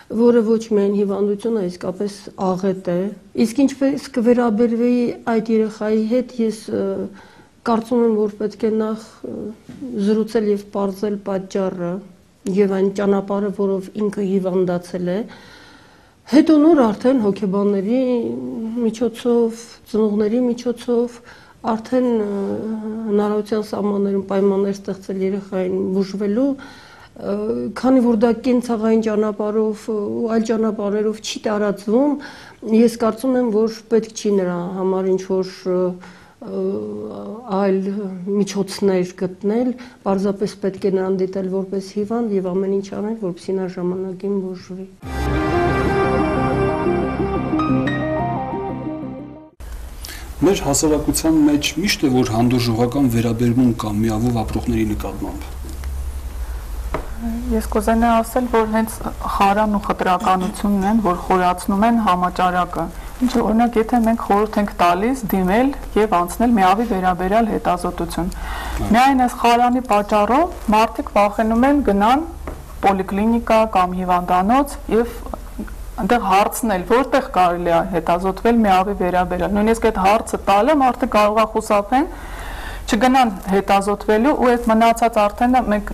որը ոչ միայն հիվանդություն է, իսկապես աղետ է։ Իսկ ինչպես կվերաբերվեի այդ երեխայի հետ, ես կարծում եմ, որ պետք է նախ զրուցել եւ ողջել պատճառը եւ այն ճանապարհը, որով ինքը հիվանդացել է, հետո նոր արդեն հոգեբանների միջոցով, ծնողների միջոցով արդեն հնարավորության սահմաններում պայմաններ ստեղծել երեխային բուժվելու, քանի որ դա կենցաղային ճանապարհով ու այլ ճանապարհերով չի տարածվում, ես կարծում եմ, որ պետք չի նրա համար ինչ որ այլ միջոցներ գտնել, պարզապես պետք է նրան դիտել որպես հիվանդ եւ ամեն ինչ անել, որպեսզի նա ժամանակին բուժվի։ Մեր հասարակության մեջ միշտ է որ հանդուրժողական վերաբերմունք կա միավով ապրողների նկատմամբ։ Ես կուզենայի ասել, որ հենց խարան ու խտրականությունն են, որ խորացնում են համաճարակը։ Ինչը օրինակ, եթե մենք խորհուրդ ենք տալիս դիմել եւ անցնել միավի վերաբերյալ հետազոտություն։ Միայն այս խարանի պատճառով մարդիկ վախենում են գնան պոլիկլինիկա կամ հիվանդանոց եւ այնտեղ հարցնել, որտեղ կարելի է հետազոտվել միավի վերաբերյալ։ Նույնիսկ այդ հարցը տալը մարդը կարող է խուսափեն չգնան հետազոտվելու ու այդ մնացած արդեն մենք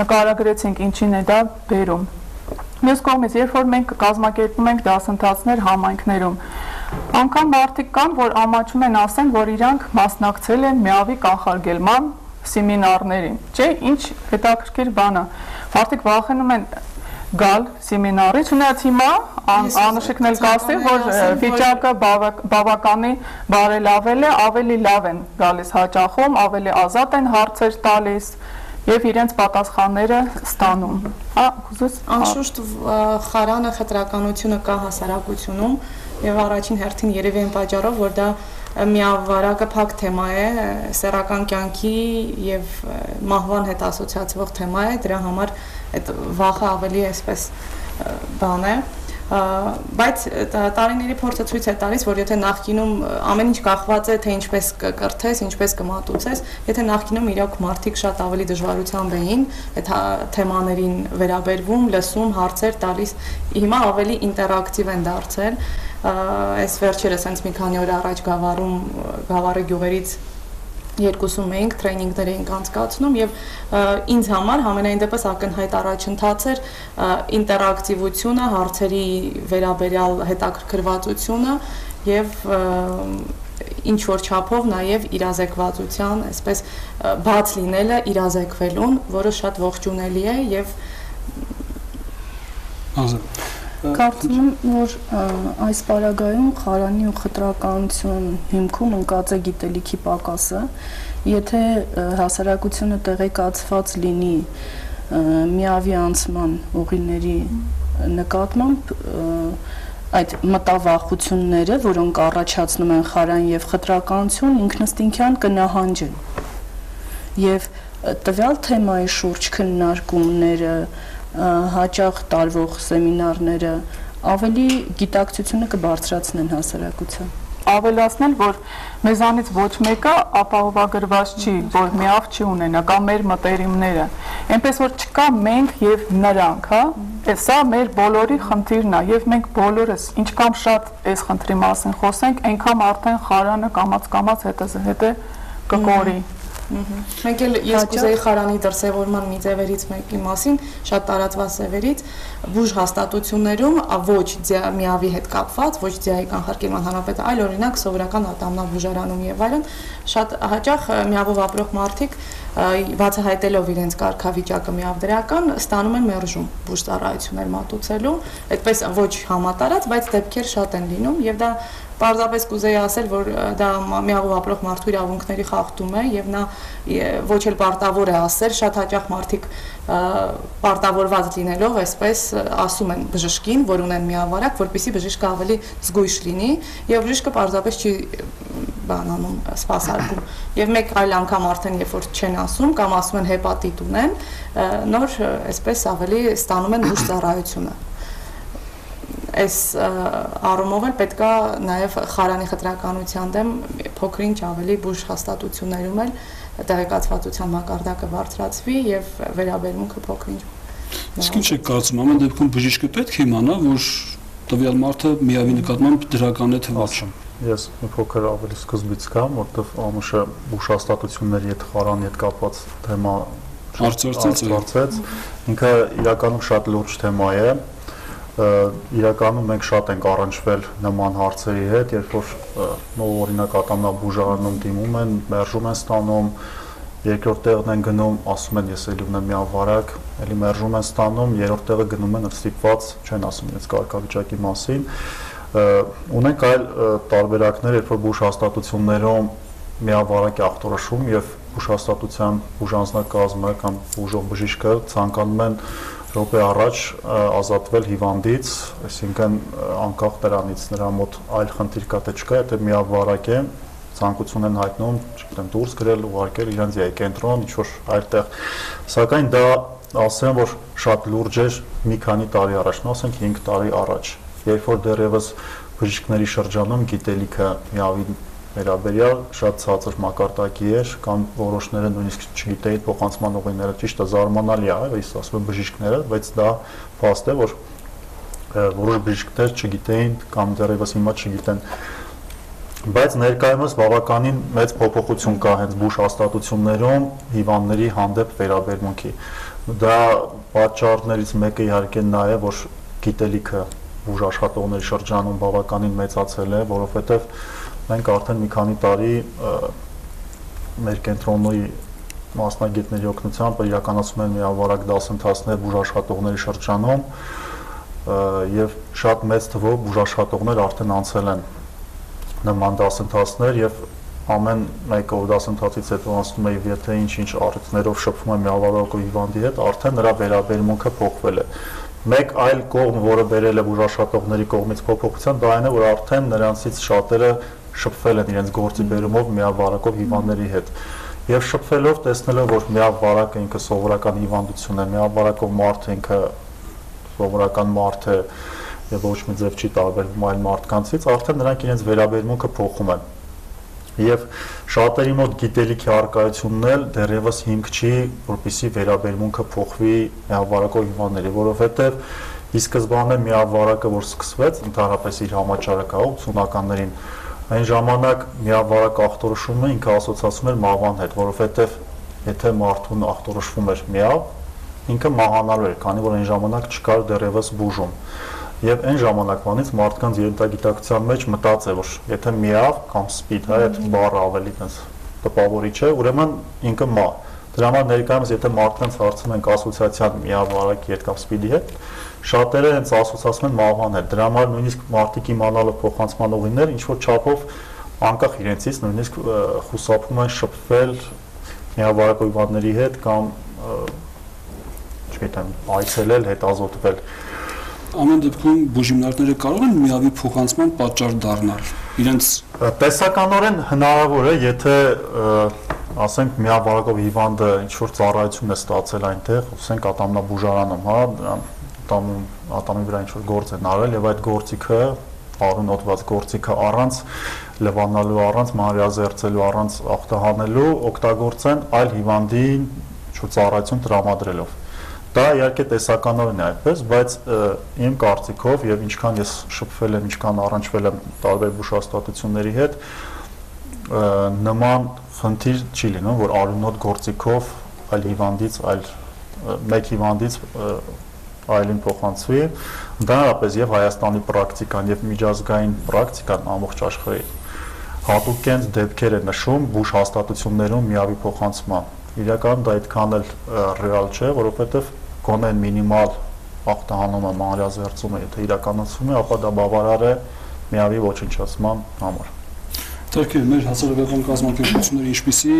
նկարագրեցինք ինչին է դա բերում։ Մյուս կողմից, երբ որ մենք կազմակերպում ենք դասընթացներ համայնքներում, անկամ մարդիկ կան, որ ամաչում են ասեն, որ իրանք մասնակցել են միավի կանխարգելման սեմինարներին։ Չէ, ինչ հետաքրքիր բան է։ Մարդիկ վախենում են գալ սեմինարի, չնայած հիմա անշիկն էլ կասի, որ վիճակը բավականի բարելավել է, ավելի լավ են գալիս հաճախում, ավելի ազատ են հարցեր տալիս եւ իրենց պատասխանները ստանում։ Հա, անշուշտ խարանը խտրականությունը կա հասարակությունում եւ առաջին հերթին երևի այն պատճառով, որ դա միավարակը փակ թեմա է, սեռական կյանքի եւ մահվան հետ ասոցիացվող թեմա է, դրա համար այդ վախը ավելի այսպես բան է բայց տարիների փորձը ցույց է տալիս, որ եթե նախկինում ամեն ինչ կախված է, թե ինչպես կկրթես, ինչպես կմատուցես, եթե նախկինում իրոք մարդիկ շատ ավելի դժվարությամբ էին այդ թեմաներին վերաբերվում, լսում, հարցեր տալիս, հիմա ավելի ինտերակտիվ են դարձել այս վերջերս հենց մի քանի օր առաջ գավառում գավառի գյուղերից երկուսում էինք տրեյնինգներ էինք անցկացնում եւ ինձ համար համենայն դեպս ակնհայտ առաջընթաց էր ինտերակտիվությունը, հարցերի վերաբերյալ հետաքրքրվածությունը եւ ինչ որ չափով նաև իրազեկվածության, այսպես բաց լինելը իրազեկվելուն, որը շատ ողջունելի է եւ Ազատ Կարծում եմ, որ այս պարագայում խարանի ու խտրականություն հիմքում ընկած է գիտելիքի պակասը, եթե հասարակությունը տեղեկացված լինի միավի անցման ուղիների նկատմամբ այդ մտավախությունները, որոնք առաջացնում են խարան եւ խտրականություն, ինքնստինքյան կնահանջեն։ Եվ տվյալ թեմայի շուրջ քննարկումները, հաճախ տարվող սեմինարները ավելի գիտակցությունը կբարձրացնեն հասարակության ավելացնել, որ մեզանից ոչ մեկը ապահովագրված չի, որ միավ չի ունենա կամ մեր մտերիմները։ Էնպես որ չկա մենք եւ նրանք, հա։ Սա մեր բոլորի խնդիրն է եւ մենք բոլորս ինչքան շատ այս խնդրի մասին խոսենք, այնքան արդեն խարանը կամած-կամած հետը հետը կկորի։ mm -hmm. Մենք էլ ես կուզեի խարանի դրսևորման մի ձևերից մեկի մասին, շատ տարածված ձևերից, բուժ հաստատություններում ոչ միավի հետ կապված, ոչ ձիայի կանխարգելման հանրապետը, այլ օրինակ սովորական ատամնաբուժարանում եւ այլն, շատ հաճախ միավով ապրող մարդիկ բացահայտելով իրենց կարգավիճակը միավդրական ստանում են մերժում բուժ ծառայություններ մատուցելու, այդպես ոչ համատարած, բայց դեպքեր շատ են լինում եւ դա Պարզապես կուզեի ասել, որ դա միաղով ապրող մարդու իրավունքների խախտում է եւ նա ոչ էլ պարտավոր է ասել, շատ հաճախ մարդիկ պարտավորված լինելով այսպես ասում են բժշկին, որ ունեն միավարակ, որպիսի բժիշկը ավելի զգույշ լինի եւ բժիշկը պարզապես չի բանանում սпасարկում։ Եվ մեկ այլ անգամ արդեն երբ որ չեն ասում կամ ասում են հեպատիտ ունեն, նոր այսպես ավելի ստանում են ուշ ծառայությունը այս առումով էլ պետքա նաև խարանի խտրականության դեմ փոքրինչ ավելի բուժ հաստատություններում էլ տեղեկացվածության մակարդակը բարձրացվի եւ վերաբերմունքը փոքրինչ Իսկ ինչ է կարծում, ամեն դեպքում բժիշկը պետք է իմանա, որ տվյալ մարդը միավի նկատմամբ դրական է թե ոչ։ Ես մի փոքր ավելի սկզբից կամ, որտեվ ամուշը բուժհաստատությունների հետ խարանի հետ կապված թեմա արծարծեց, ինքը իրականում շատ լուրջ թեմա է, իրականում մենք շատ ենք առնչվել նման հարցերի հետ, երբ որ նոր օրինակ ատամնաբուժարանում դիմում են, մերժում են ստանում, երկրորդ տեղն են գնում, ասում են ես էլի ունեմ մի ավարակ, էլի մերժում են ստանում, երրորդ տեղը գնում են ստիպված, չեն ասում իրենց կարգավիճակի մասին։ Ունենք այլ տարբերակներ, երբ որ բուժհաստատություններում միավարակ է ախտորոշում եւ բուժհաստատության բուժանձնակազմը կամ բուժող բժիշկը ցանկանում են րոպե առաջ ազատվել հիվանդից, այսինքն անկախ դրանից նրա մոտ այլ խնդիր կա թե չկա, եթե միավարակ է, ցանկություն են հայտնում, չգիտեմ, դուրս գրել, ուղարկել իրենց յայ կենտրոն, ինչ որ այլտեղ։ Սակայն դա ասեմ, որ շատ լուրջ էր մի քանի տարի առաջ, ասենք 5 տարի առաջ, երբ որ դեռևս բժիշկների շրջանում գիտելիքը միավի վերաբերյալ շատ ցածր մակարդակի էր կամ որոշները նույնիսկ չգիտեին փոխանցման ուղիները ճիշտ է զարմանալի է, այս ասում եմ բժիշկները, բայց դա փաստ է, որ որոշ բժիշկներ չգիտեին կամ դեռևս հիմա չգիտեն բայց ներկայումս բավականին մեծ փոփոխություն կա հենց բուժ հաստատություններում հիվանդների հանդեպ վերաբերմունքի։ Դա պատճառներից մեկը իհարկե նա է, որ գիտելիքը բուժ աշխատողների շրջանում բավականին մեծացել է, որովհետև մենք արդեն մի քանի տարի մեր կենտրոնի մասնագետների օգնությամբ իրականացում են միավարակ դասընթացներ բուժաշխատողների շրջանում եւ շատ մեծ թվով բուժաշխատողներ արդեն անցել են նման դասընթացներ եւ ամեն մեկ ով դասընթացից հետո անցնում է եթե ինչ-ինչ առիթներով շփվում է միավարակո հիվանդի հետ, արդեն նրա վերաբերմունքը փոխվել է մեկ այլ կողմ, որը բերել է բուժաշխատողների կողմից փոփոխության, դա այն է, որ արդեն նրանցից շատերը շփվել են իրենց գործի բերումով միավարակով հիվանդների հետ եւ շփվելով տեսնելով որ միավարակը ինքը սովորական հիվանդություն է միավարակով մարդը ինքը սովորական մարդ է եւ ոչ մի ձև չի տարբերվում այլ մարդկանցից արդեն նրանք իրենց վերաբերմունքը փոխում են եւ շատերի մոտ գիտելիքի արկայությունն էլ դեռևս հիմք չի որպիսի վերաբերմունքը փոխվի միավարակով հիվանդների որովհետեւ ի սկզբանե միավարակը որ սկսվեց ընդհանրապես իր համաճարակը 80-ականներին Այն ժամանակ միավարակ ախտորոշումը ինքը ասոցացում էր մահվան հետ, որովհետև եթե մարդուն ախտորոշվում էր միավ, ինքը մահանալու էր, քանի որ այն ժամանակ չկար դեռևս բուժում։ Եվ այն ժամանակվանից մարդկանց երիտագիտակցության մեջ մտած է, որ եթե միավ կամ սպիդ, հա, այդ բառը ավելի տես տպավորիչ է, ուրեմն ինքը մահ։ Դրա համար ներկայումս եթե մարդկանց հարցում ենք ասոցիացիան միավարակ երկապսպիդի հետ, շատերը հենց ասոցացում են մահվանել։ Դրա համար նույնիսկ մարդիկ իմանալով փոխանցման ուղիներ ինչ որ չափով անկախ իրենցից նույնիսկ խուսափում են շփվել միավարակույվանների հետ կամ չգիտեմ, այցելել, հետազոտվել ամեն դեպքում բուժիմնարկները կարող են միավի փոխանցման պատճառ դառնալ իրենց տեսականորեն հնարավոր է եթե ասենք միավարակով հիվանդը ինչ որ ծառայություն է ստացել այնտեղ, ասենք ատամնաբուժարանում, հա, ատամում ատամի վրա ինչ որ գործ են արել եւ այդ գործիքը արունոտված գործիքը առանց լվանալու, առանց մանրիազերծելու, առանց ախտահանելու օգտագործեն այլ հիվանդին ինչ որ ծառայություն տրամադրելով Դա իհարկե տեսականորեն է այդպես, բայց իմ կարծիքով եւ ինչքան ես շփվել եմ, ինչքան առնչվել եմ տարբեր բուժհաստատությունների հետ, նման խնդիր չի լինում, որ արյունոտ գործիքով այլ հիվանդից, այլ մեկ հիվանդից այլին փոխանցվի, ընդհանրապես եւ Հայաստանի պրակտիկան եւ միջազգային պրակտիկան ամբողջ աշխարհի հատուկենտ դեպքեր է նշում բուժ հաստատություններում միավի փոխանցման։ Իրականում դա այդքան էլ ռեալ չէ, որովհետեւ գոնե մինիմալ ախտահանումը, մանրազերծումը, եթե իրականացվում է, ապա դա բավարար է միավի ոչնչացման համար։ Տերքեր մեր հասարակական կազմակերպությունները ինչպիսի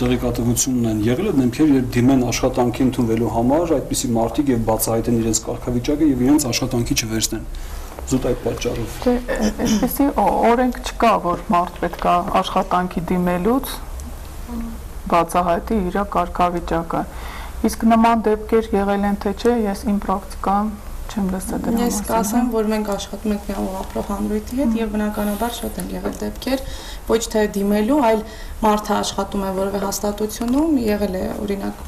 տեղեկատվություն են եղել են դեմքեր երբ դիմեն աշխատանքի ընդունվելու համար այդպիսի մարտիկ եւ բացահայտեն իրենց կարգավիճակը եւ իրենց աշխատանքի չվերցնեն զուտ այդ պատճառով։ Դե այսպեսի օրենք չկա, որ մարդ պետք է աշխատանքի դիմելուց բացահայտի իր կարգավիճակը։ Իսկ նման դեպքեր եղել են թե չէ, ես իմ պրակտիկայում չեմ լսել դրա մասին։ Ես կասեմ, որ մենք աշխատում ենք միավոր ապրող հանրույթի հետ եւ բնականաբար շատ են եղել դեպքեր, ոչ թե դիմելու, այլ մարդը աշխատում է որևէ հաստատությունում, եղել է օրինակ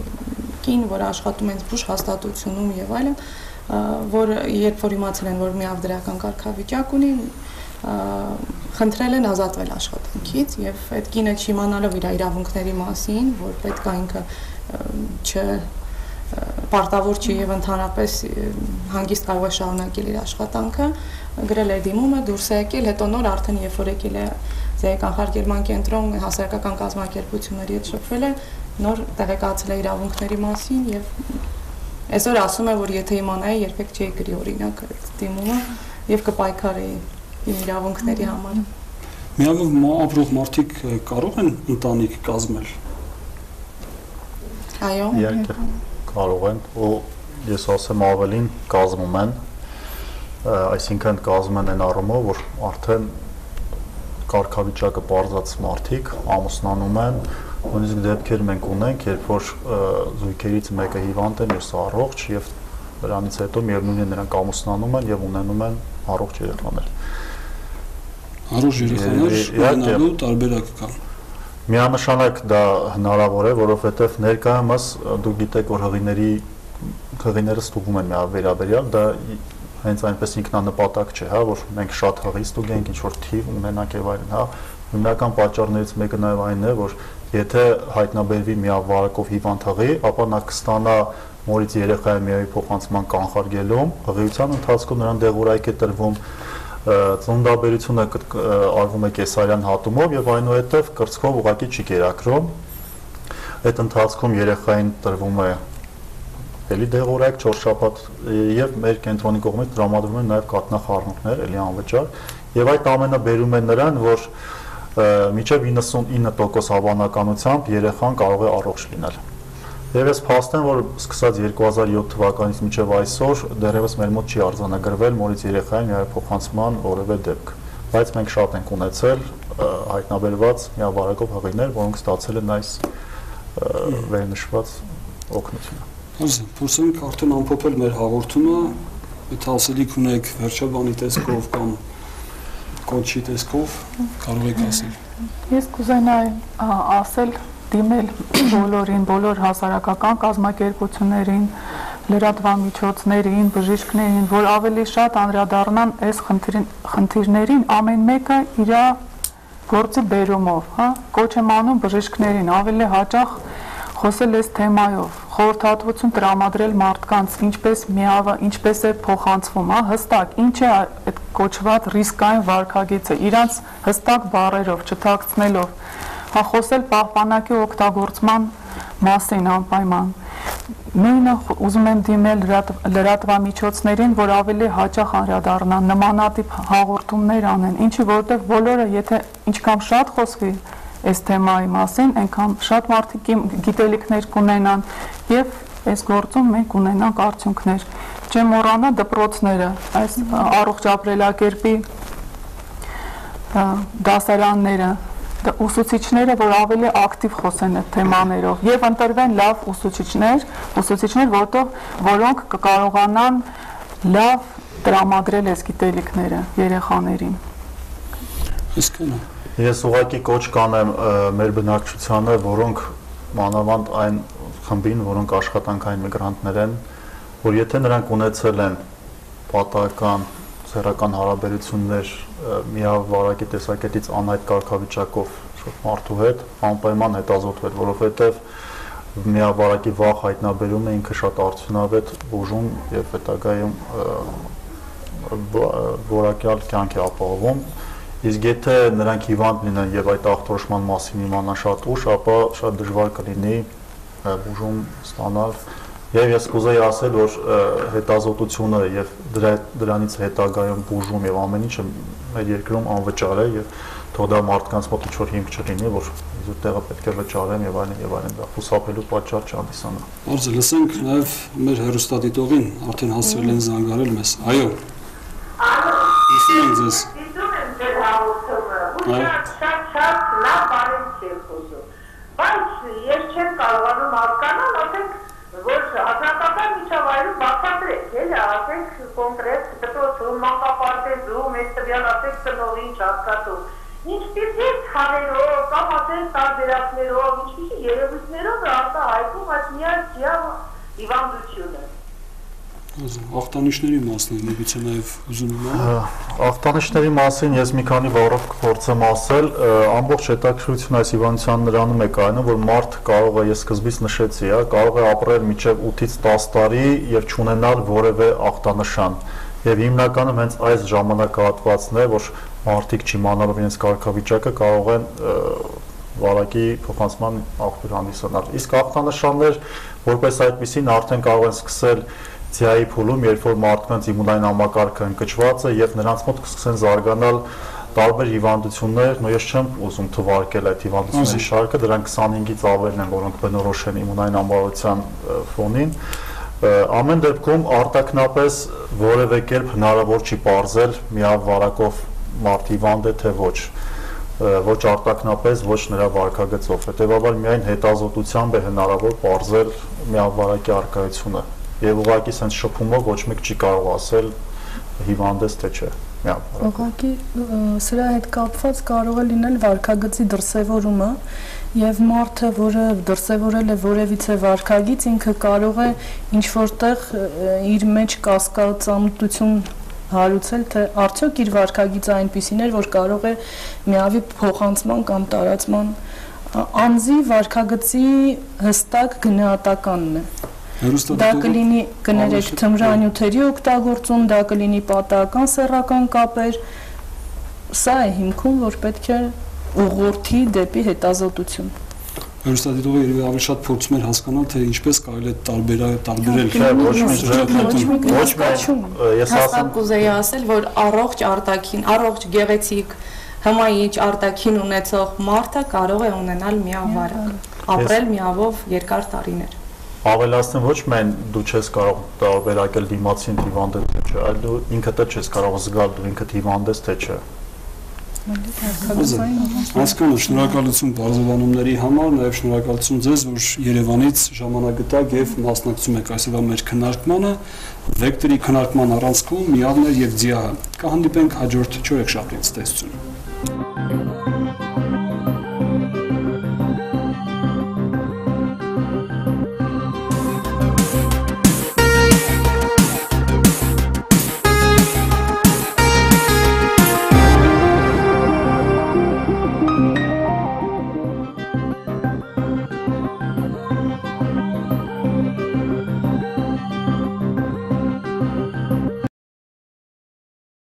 կին, որ աշխատում են բուժ հաստատությունում եւ այլն, որ երբ որ իմացել են, որ միավ դրական կարգավիճակ ունի, խնդրել են ազատվել աշխատանքից եւ այդ կինը չիմանալով իր իրավունքների մասին, որ պետք է ինքը չ պարտավոր չի եւ ընդհանրապես հանգիստ կարող է շարունակել իր աշխատանքը գրել է դիմումը դուրս է եկել հետո նոր արդեն երբ որ եկել է ձերական խարգելման կենտրոն հասարակական կազմակերպությունների հետ շփվել է նոր տեղեկացել է իրավունքների մասին եւ այսօր ասում է որ եթե իմանայի երբեք չէի գրի օրինակ դիմումը եւ կպայքարեի իմ իրավունքների համար Միանով ապրող մարդիկ կարող են ընտանիք կազմել Այո։ Իհարկե կարող են ու ես ասեմ ավելին կազմում են այսինքն կազմում են այն առումով որ արդեն կարգավիճակը բարձած մարդիկ ամուսնանում են նույնիսկ դեպքեր մենք ունենք երբ որ զույգերից մեկը հիվանդ է մյուսը առողջ եւ դրանից հետո միևնույնն է նրանք ամուսնանում են եւ ունենում են առողջ երեխաներ առողջ երեխաներ ունենալու տարբերակ կա Միանշանակ դա հնարավոր է, որովհետև ներկայումս դուք գիտեք, որ հղիների հղիները ստուգում են վերաբերյալ, դա հենց այնպես ինքնանպատակ չէ, հա, որ մենք շատ հղի ստուգենք, ինչ որ թիվ ունենանք եւ այլն, հա։ Հիմնական պատճառներից մեկը նաեւ այն է, որ եթե հայտնաբերվի միավարակով հիվանդ հղի, ապա նա կստանա մորից երեխայի միայի փոխանցման կանխարգելում, հղիության ընթացքում նրան դեղորայք է տրվում, ծննդաբերությունը արվում է կեսարյան հատումով եւ այնուհետեւ կրծքով ուղակի չի կերակրում։ Այդ ընթացքում երեխային տրվում է էլի դեղորայք 4 շաբաթ եւ մեր կենտրոնի կողմից տրամադրվում են նաեւ կատնախառնուրդներ, էլի անվճար եւ այդ ամենը բերում է նրան, որ միջև 99% հավանականությամբ երեխան կարող է առողջ լինել։ Եվ ես փաստեմ, որ սկսած 2007 թվականից մինչև այսօր դեռևս մեր մոտ չի արձանագրվել մորից երեխային միայն փոխանցման որևէ դեպք, բայց մենք շատ ենք ունեցել հայտնաբերված միավարակով հղիներ, որոնք ստացել են այս վերնշված օգնությունը։ Հազիվ, փորձենք արդեն ամփոփել մեր հաղորդումը, եթե ասելիք ունեք վերջաբանի տեսքով կամ կոչի տեսքով, կարող եք ասել։ Ես կուզենայի ասել դիմել բոլորին, բոլոր հասարակական կազմակերպություններին, լրատվամիջոցներին, բժիշկներին, որ ավելի շատ անդրադառնան այս խնդիրներին, ամեն մեկը իր գործի բերումով, հա, կոչ եմ անում բժիշկներին ավելի հաճախ խոսել այս թեմայով, խորհրդատվություն տրամադրել մարդկանց, ինչպես միավը, ինչպես է փոխանցվում, հա, հստակ, ինչ է այդ կոչված ռիսկային վարկագիծը, իրանց հստակ բառերով, չթաքցնելով խոսել պահպանակի օգտագործման մասին անպայման։ Նույնը ուզում են դիմել լրատվամիջոցներին, որ ավելի հաճախ անդրադառնան, նմանատիպ հաղորդումներ անեն, ինչի որտեղ բոլորը, եթե ինչքան շատ խոսվի այս թեմայի մասին, այնքան շատ մարդիկ գիտելիքներ կունենան եւ այս գործում մենք ունենանք արդյունքներ։ Չեմ մոռանա դպրոցները, այս առողջ ապրելակերպի դասարանները, ուսուցիչները, որ ավելի ակտիվ խոսեն այդ թեմաներով եւ ընտրվեն լավ ուսուցիչներ, ուսուցիչներ, որտեղ որոնք կկարողանան լավ տրամադրել այս գիտելիքները երեխաներին։ Իսկն Ես ուղղակի կոչ կանեմ մեր բնակչությանը, որոնք մանավանդ այն խմբին, որոնք աշխատանքային միգրանտներ են, որ եթե նրանք ունեցել են պատահական սեռական հարաբերություններ միավարակի տեսակետից անհայտ կարգավիճակով մարդու հետ անպայման հետազոտվել, որովհետև միավարակի վաղ հայտնաբերումը ինքը շատ արդյունավետ բուժում եւ հետագայում որակյալ կյանք է ապահովում իսկ եթե նրանք հիվանդ լինեն եւ այդ ախտորոշման մասին իմանան շատ ուշ, ապա շատ դժվար կլինի բուժում ստանալ Եվ ես կուզեի ասել, որ հետազոտությունը եւ դրա դրանից հետագայում բուժում եւ ամեն ինչը մեր երկրում անվճար է եւ թող դա մարդկանց մոտ ինչ-որ հիմք չլինի, որ իզուր տեղը պետք է վճարեն եւ այլն եւ այլն, դա խուսափելու պատճառ չհանդիսանա։ Արձը լսենք նաեւ մեր հերոստատիտողին արդեն հասցրել են զանգարել մեզ։ Այո։ Լսում ենք ձեզ։ Լսում եմ ձեր հաղորդումը։ Ու շատ շատ լավ բառեր չեք խոսում։ Բայց ես չեմ կարողանում հասկանալ, ասենք որ հատնակական միջավայրում բացատրեք, էլի, ասենք կոնկրետ դպրոցում, մանկապարտեզում, այս տվյալ ասեք ծնողին չհասկացում։ Ինչպիսի ցավերով կամ ասենք տարբերակներով, ինչպիսի երևույթներով է արտահայտում այդ միակ հիվանդությունը։ Ախտանիշների մասն է, միգուցե նաև ուզում եմ։ Ախտանիշների մասին ես մի քանի բառով կփորձեմ ասել, ամբողջ հետաքրքրությունը այս հիվանդության նրանում է կայանում, որ մարդ կարող է, ես սկզբից նշեցի, հա, կարող է ապրել մինչև 8-ից 10 տարի եւ չունենալ որևէ ախտանշան։ Եվ հիմնականում հենց այս ժամանակահատվածն է, որ մարդիկ չիմանալով իրենց կարգավիճակը կարող են վարակի փոխանցման աղբյուր հանդիսանալ։ Իսկ ախտանշաններ որպես այդպեսին արդեն կարող են սկսել CIA փուլում, երբ որ մարդկանց իմունային համակարգը ընկճված է եւ նրանց մոտ կսկսեն զարգանալ տարբեր հիվանդություններ, նո ես չեմ ուզում թվարկել այդ հիվանդությունների շարքը, դրանք 25-ից ավելն են, որոնք բնորոշ են իմունային համբավության ֆոնին։ Ամեն դեպքում արտակնապես որևէ կերպ հնարավոր չի ողրել միավարակով մարդ հիվանդ է թե ոչ ոչ արտակնապես, ոչ նրա վարկագծով։ Հետևաբար միայն հետազոտությամբ է հնարավոր ողրել միավարակի արկայությունը եւ ուղղակի sense շփումով ոչ մեկ չի կարող ասել հիվանդես թե չէ Ուղղակի սրա հետ կապված կարող է լինել վարկագծի դրսևորումը եւ մարդը, որը դրսևորել է որևիցե վարկագիծ, ինքը կարող է ինչ որտեղ իր մեջ կասկածամտություն հարուցել, թե արդյոք իր վարկագիծը այնպեսին էր, որ կարող է միավի փոխանցման կամ տարածման անձի վարկագծի հստակ գնահատականն է։ Դա կլինի կներեք թմրանյութերի օգտագործում, դա կլինի պատահական սեռական կապեր։ Սա է հիմքում, որ պետք է ուղղորդի դեպի հետազոտություն։ Հերոստատիտողը երևի ավելի շատ փորձում էր հասկանալ, թե ինչպես կարելի է տարբեր տարբերել ոչ մի ես ասեմ կուզեի ասել, որ առողջ արտաքին, առողջ գեղեցիկ հմայիչ արտաքին ունեցող մարդը կարող է ունենալ միավարակ, ապրել միավով երկար տարիներ ավելացնեմ ոչ միայն դու չես կարող տարբերակել դիմացին հիվանդ է թե չէ, այլ դու ինքդ էլ չես կարող զգալ դու ինքդ հիվանդ ես թե չէ։ Հասկանա, շնորհակալություն բարձրաբանումների համար, նաև շնորհակալություն ձեզ, որ Երևանից ժամանակ գտաք եւ մասնակցում եք այսօրվա մեր քննարկմանը, վեկտորի քննարկման առանցքում միավներ եւ ձիահը։ Կհանդիպենք հաջորդ 4 շաբթից տեսություն։